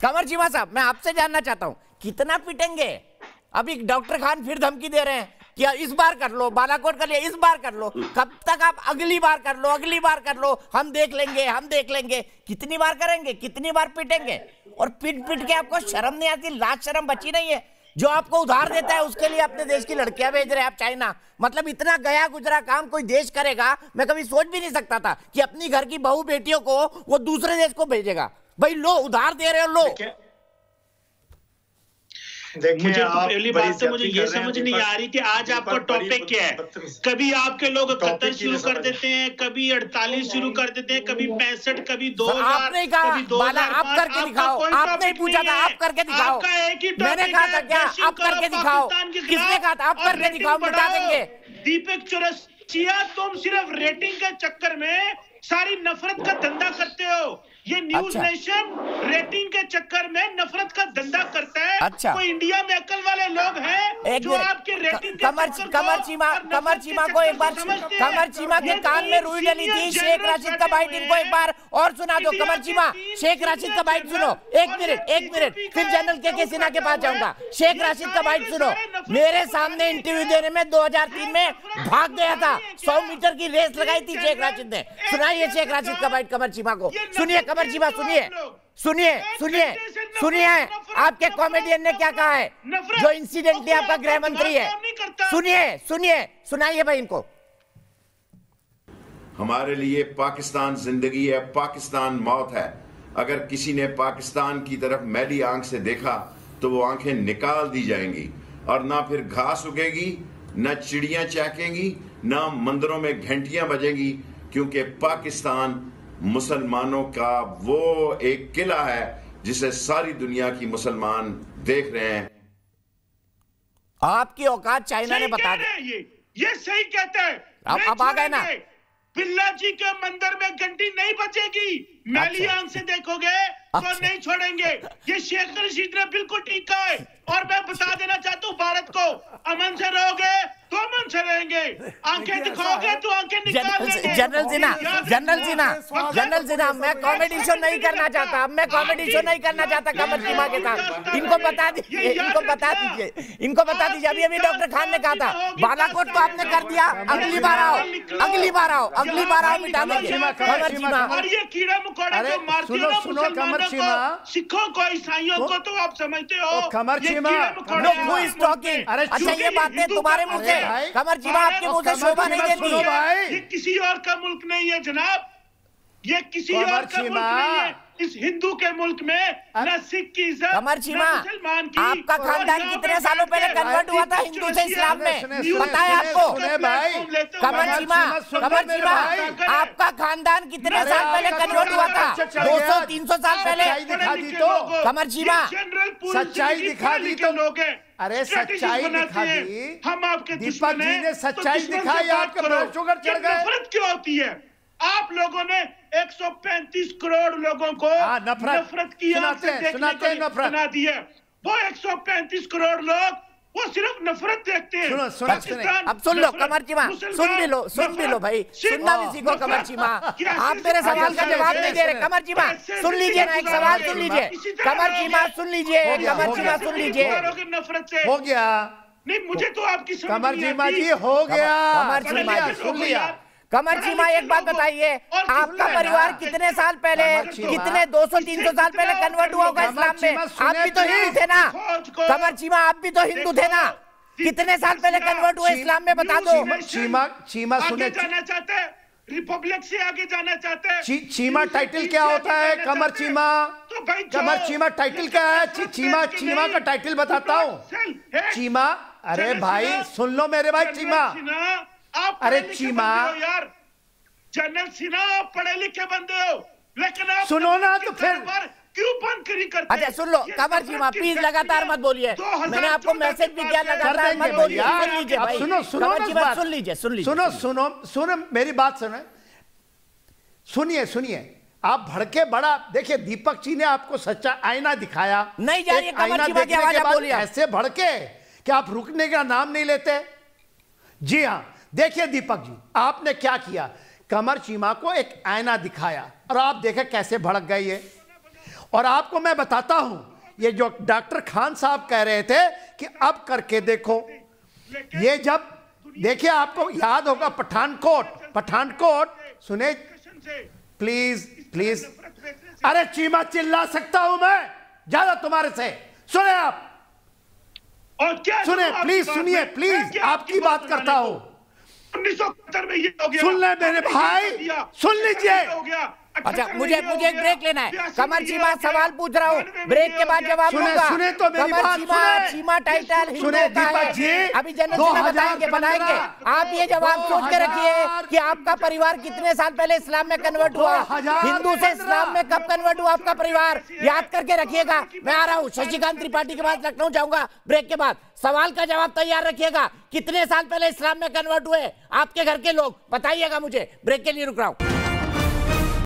Speaker 1: कमर चीमा साहब मैं आपसे जानना चाहता हूँ कितना पिटेंगे? अभी डॉक्टर खान फिर धमकी दे रहे हैं कि इस बार कर लो बालाकोट कर लिया इस बार कर लो। कब तक आप अगली बार कर लो अगली बार कर लो हम देख लेंगे हम देख लेंगे। कितनी बार करेंगे कितनी बार पिटेंगे? और पिट पिट के आपको शर्म नहीं आती लाज शर्म बची नहीं है। जो आपको उधार देता है, उसके लिए अपने देश की लड़कियाँ भेज रहे हैं आप चाइना। मतलब इतना गया गुजरा काम कोई देश करेगा? मैं कभी सोच भी नहीं सकता था कि अपनी घर की बहू बेटियों को वो दूसरे देश को भेजेगा। भाई लो, उधार दे रहे हो, लो।
Speaker 5: मुझे तो पहली बात तो मुझे ये समझ नहीं आ रही कि आज आपका टॉपिक क्या है। कभी आपके लोग
Speaker 10: ही
Speaker 5: शुरू कर देते हैं कभी अड़तालीस शुरू कर देते हैं कभी पैंसठ कभी दो
Speaker 1: सर, आपने कहा बाला आप करके दिखाओ। आपने पूछा था आप करके दिखाओ।
Speaker 5: आपका एक ही
Speaker 1: मैंने कहा था क्या? आप करके दिखाओ। किसने कहा था आप करके दिखाओ मिटा देंगे।
Speaker 5: दीपक चौरसिया तुम सिर्फ़ रेटिंग के चक्कर में सारी नफरत का धंधा करते हो। ये न्यूज़
Speaker 1: अच्छा।
Speaker 5: नेशन रेटिंग के चक्कर में नफरत का धंधा करता है।
Speaker 1: अच्छा।
Speaker 5: कोई इंडिया में अकल वाले लोग हैं जो आपके रेटिंग के
Speaker 1: कमर कमर चीमा कमर चीमा को एक बार कमर चीमा के कान में रुई डली थी शेख राशिद का बाइट इनको एक बार और सुना दो कमर चीमा। शेख राशिद का बाइट सुनो। एक मिनट एक मिनट। फिर जनरल के के सिन्हा के पास जाऊँगा। शेख राशिद का बाइट सुनो। मेरे सामने इंटरव्यू देने में 2003 में भाग गया था।
Speaker 5: बढ़ाने के
Speaker 1: 100 मीटर की रेस लगाई थी शेख राशिद ने। सुनाइए शेख राशिद का बाइट कमर चीमा को। सुनिए
Speaker 5: नफरत
Speaker 1: कमर चीमा
Speaker 5: के तो
Speaker 1: सुनिए सुनिए सुनिए सुनिए आपके कॉमेडियन ने क्या कहा है। जो इंसिडेंटली
Speaker 5: और
Speaker 1: आपका गृह मंत्री है। सुनिए सुनिए सुनाइए भाई इनको।
Speaker 11: हमारे लिए पाकिस्तान ज़िंदगी है पाकिस्तान मौत है। अगर किसी ने पाकिस्तान की तरफ़ मैली आँख से देखा तो वो आँखें निकाल दी जाएँगी और ना फिर घास उगेगी ना चिड़ियाँ चहकेंगी ना मंदिरों में घंटियाँ बजेंगी क्योंकि पाकिस्तान मुसलमानों का वो एक किला है जिसे सारी दुनिया की मुसलमान देख रहे हैं।
Speaker 1: आपकी औकात चाइना ने बता दी
Speaker 5: ये। ये सही कहते हैं।
Speaker 1: अब-
Speaker 5: नहीं
Speaker 1: अब आ गए ना।
Speaker 5: बिल्ला जी के मंदिर में घंटी नहीं बचेगी मैली
Speaker 1: अच्छा।
Speaker 5: आँख से देखोगे तो
Speaker 1: अच्छा।
Speaker 5: नहीं छोड़ेंगे? ये शेख रशीद ने बिल्कुल ठीक कहा है। और मैं बता देना चाहता हूँ भारत को अमन से रहोगे तो अमन से रहेंगे। आँखें दिखाओगे तो आँखें निकाल
Speaker 1: जनरल
Speaker 5: देंगे
Speaker 1: general Sinha general. Sinha general Sinha मैं कॉमेडी शो नहीं करना चाहता अब मैं कॉमेडी शो नहीं करना चाहता कमर चीमा के साथ। इनको बता दीजिए इनको बता दीजिए इनको बता दीजिए अभी अभी डॉक्टर खान ने कहा था बालाकोट को आपने कर दिया अगली बार आओ अगली बार आओ अगली बार आओ मिटा के
Speaker 6: चीमा, कमर चीमा,
Speaker 5: और ये कीड़ा मकोड़ा जो मारते हो ना
Speaker 6: सुनो, कमर
Speaker 5: मुसलमानों
Speaker 6: चीमा।
Speaker 5: सिखों को ईसाइयों को तो आप समझते हो।
Speaker 6: कमर चीमा, अरे,
Speaker 1: अच्छा ये बातें तुम्हारे मुँह से कमर चीमा आपके मुँह से शोभा नहीं देती।
Speaker 5: ये किसी और का मुल्क नहीं है जनाब। ये किसी और का मुल्क नहीं है। इस हिंदू के मुल्क में न सिख की इज़्ज़त
Speaker 1: कमर चीमा
Speaker 5: मुसलमान की।
Speaker 1: आपका खानदान कितने सालों पहले कन्वर्ट हुआ था हिंदू से इस्लाम में? पता है आपको। कमर चीमा कमर चीमा आपका खानदान कितने साल पहले कन्वर्ट हुआ था?
Speaker 6: चल गया।
Speaker 1: 200 300 साल पहले।
Speaker 6: दिखा दी तो।
Speaker 1: कमर चीमा।
Speaker 6: सच्चाई दिखा दी तो।
Speaker 5: लोग
Speaker 6: अरे सच्चाई दिखा दी।
Speaker 5: हम आपके
Speaker 6: दीपक
Speaker 5: दुश्मन
Speaker 6: जी ने
Speaker 5: तो
Speaker 6: सच्चाई दिखाई, आपके ब्लड शुगर चढ़ गए।
Speaker 5: क्यों होती है? आप लोगों ने 135 करोड़ लोगों को
Speaker 6: हाँ, नफरत।
Speaker 5: नफरत की
Speaker 6: सुनाते
Speaker 5: से
Speaker 6: हैं,
Speaker 5: देखने
Speaker 6: सुनाते
Speaker 5: को
Speaker 6: नफरत।
Speaker 5: बना दी है। वो 135 करोड़ लोग वो सिर्फ़ नफरत देखते हैं।
Speaker 6: सुनो, सुनो,
Speaker 1: अब सुन लो कमर चीमा। सुन भी लो सुन भी लो भाई। सुनना भी सीखो कमर चीमा। आप मेरे सवाल का जवाब नहीं दे रहे कमर चीमा। सुन लीजिए ना एक सवाल सुन लीजिए। कमर। चीमा सुन लीजिए कमर चीमा सुन लीजिए।
Speaker 5: नफरत से
Speaker 6: हो गया।
Speaker 5: नहीं मुझे तो आपकी
Speaker 6: कमर चीमा जी हो गया।
Speaker 1: कमर
Speaker 6: सुन
Speaker 1: चीमा जी,
Speaker 6: सुन लिया।
Speaker 1: कमर चीमा एक बात बताइए आपका परिवार कितने साल पहले। कितने 200 300 साल पहले कन्वर्ट हुआ होगा इस्लाम में? आप भी तो
Speaker 6: तो।
Speaker 1: हिंदू थे ना? कमर चीमा आप भी तो हिंदू थे ना? कितने साल पहले कन्वर्ट हुए इस्लाम में बता दो।
Speaker 6: चीमा चीमा सुने।
Speaker 5: जाना चाहते रिपब्लिक से आगे जाना चाहते हैं?
Speaker 6: ची, चीमा टाइटल क्या होता है? कमर चीमा
Speaker 5: तो भाई
Speaker 6: कमर चीमा टाइटल क्या है? ची, चीमा चीमा का टाइटल बताता हूँ। चीमा अरे भाई सुन लो मेरे भाई चीमा।
Speaker 5: आप
Speaker 6: अरे चीमा।
Speaker 5: यार। जनरल सिन्हा आप पढ़े लिखे बंदे हो। लेकिन आप
Speaker 6: सुनो ना तो फिर।
Speaker 5: क्यों बंद करी करते
Speaker 1: अच्छा सुन लो कमर चीमा प्लीज़ लगातार मत बोलिए। मैंने आपको मैसेज भी किया लगातार मत बोलिए सुन लीजिए भाई।
Speaker 6: सुनो सुनो
Speaker 1: चीमा
Speaker 6: बात।
Speaker 1: सुन लीजिए सुन लीजिए
Speaker 6: सुनो सुनो सुनो मेरी बात सुनो। सुनिए सुनिए। आप भड़के बड़ा देखिए दीपक जी ने आपको सच्चा आईना दिखाया।
Speaker 1: नहीं जा रही
Speaker 6: आईना देखने के बाद ऐसे भड़के कि आप रुकने का नाम नहीं लेते। जी हाँ देखिए दीपक जी आपने क्या किया? कमर चीमा को एक आईना दिखाया और आप देखे कैसे भड़क गए ये। और आपको मैं बताता हूँ ये जो डॉक्टर खान साहब कह रहे थे कि अब करके देखो। ये जब देखिए आपको याद होगा पठानकोट पठानकोट सुने? प्लीज़ प्लीज़ अरे चीमा चिल्ला सकता हूँ मैं ज़्यादा तुम्हारे से। सुने आप?
Speaker 5: और क्या
Speaker 6: सुने प्लीज़ सुनिए प्लीज़ आपकी बात करता? हूँ।
Speaker 5: उन्नीस सौ में ये हो गया।
Speaker 6: सुन ले मेरे भाई, सुन लीजिए।
Speaker 5: हो गया।
Speaker 1: अच्छा मुझे मुझे एक ब्रेक लेना है। कमर चीमा सवाल पूछ रहा हूँ। ब्रेक के बाद जवाब
Speaker 6: सुने, सुने तो मेरी
Speaker 1: कमर
Speaker 6: बात
Speaker 1: चीमा चीमा टाइटल
Speaker 6: सुने, दीपक जी,
Speaker 1: अभी जनरल बताएँगे बनाएँगे। आप ये जवाब सोच के रखिए कि आपका परिवार कितने साल पहले इस्लाम में कन्वर्ट हुआ। हिंदू से इस्लाम में कब कन्वर्ट हुआ आपका परिवार? याद करके रखिएगा। मैं आ रहा हूँ। शशिकांत त्रिपाठी के बाद लखनऊ जाऊँगा। ब्रेक के बाद। सवाल का जवाब तैयार रखिएगा। कितने साल पहले इस्लाम में कन्वर्ट हुए? आपके घर के लोग। बताइएगा मुझे। ब्रेक के लिए रुक रहा हूँ।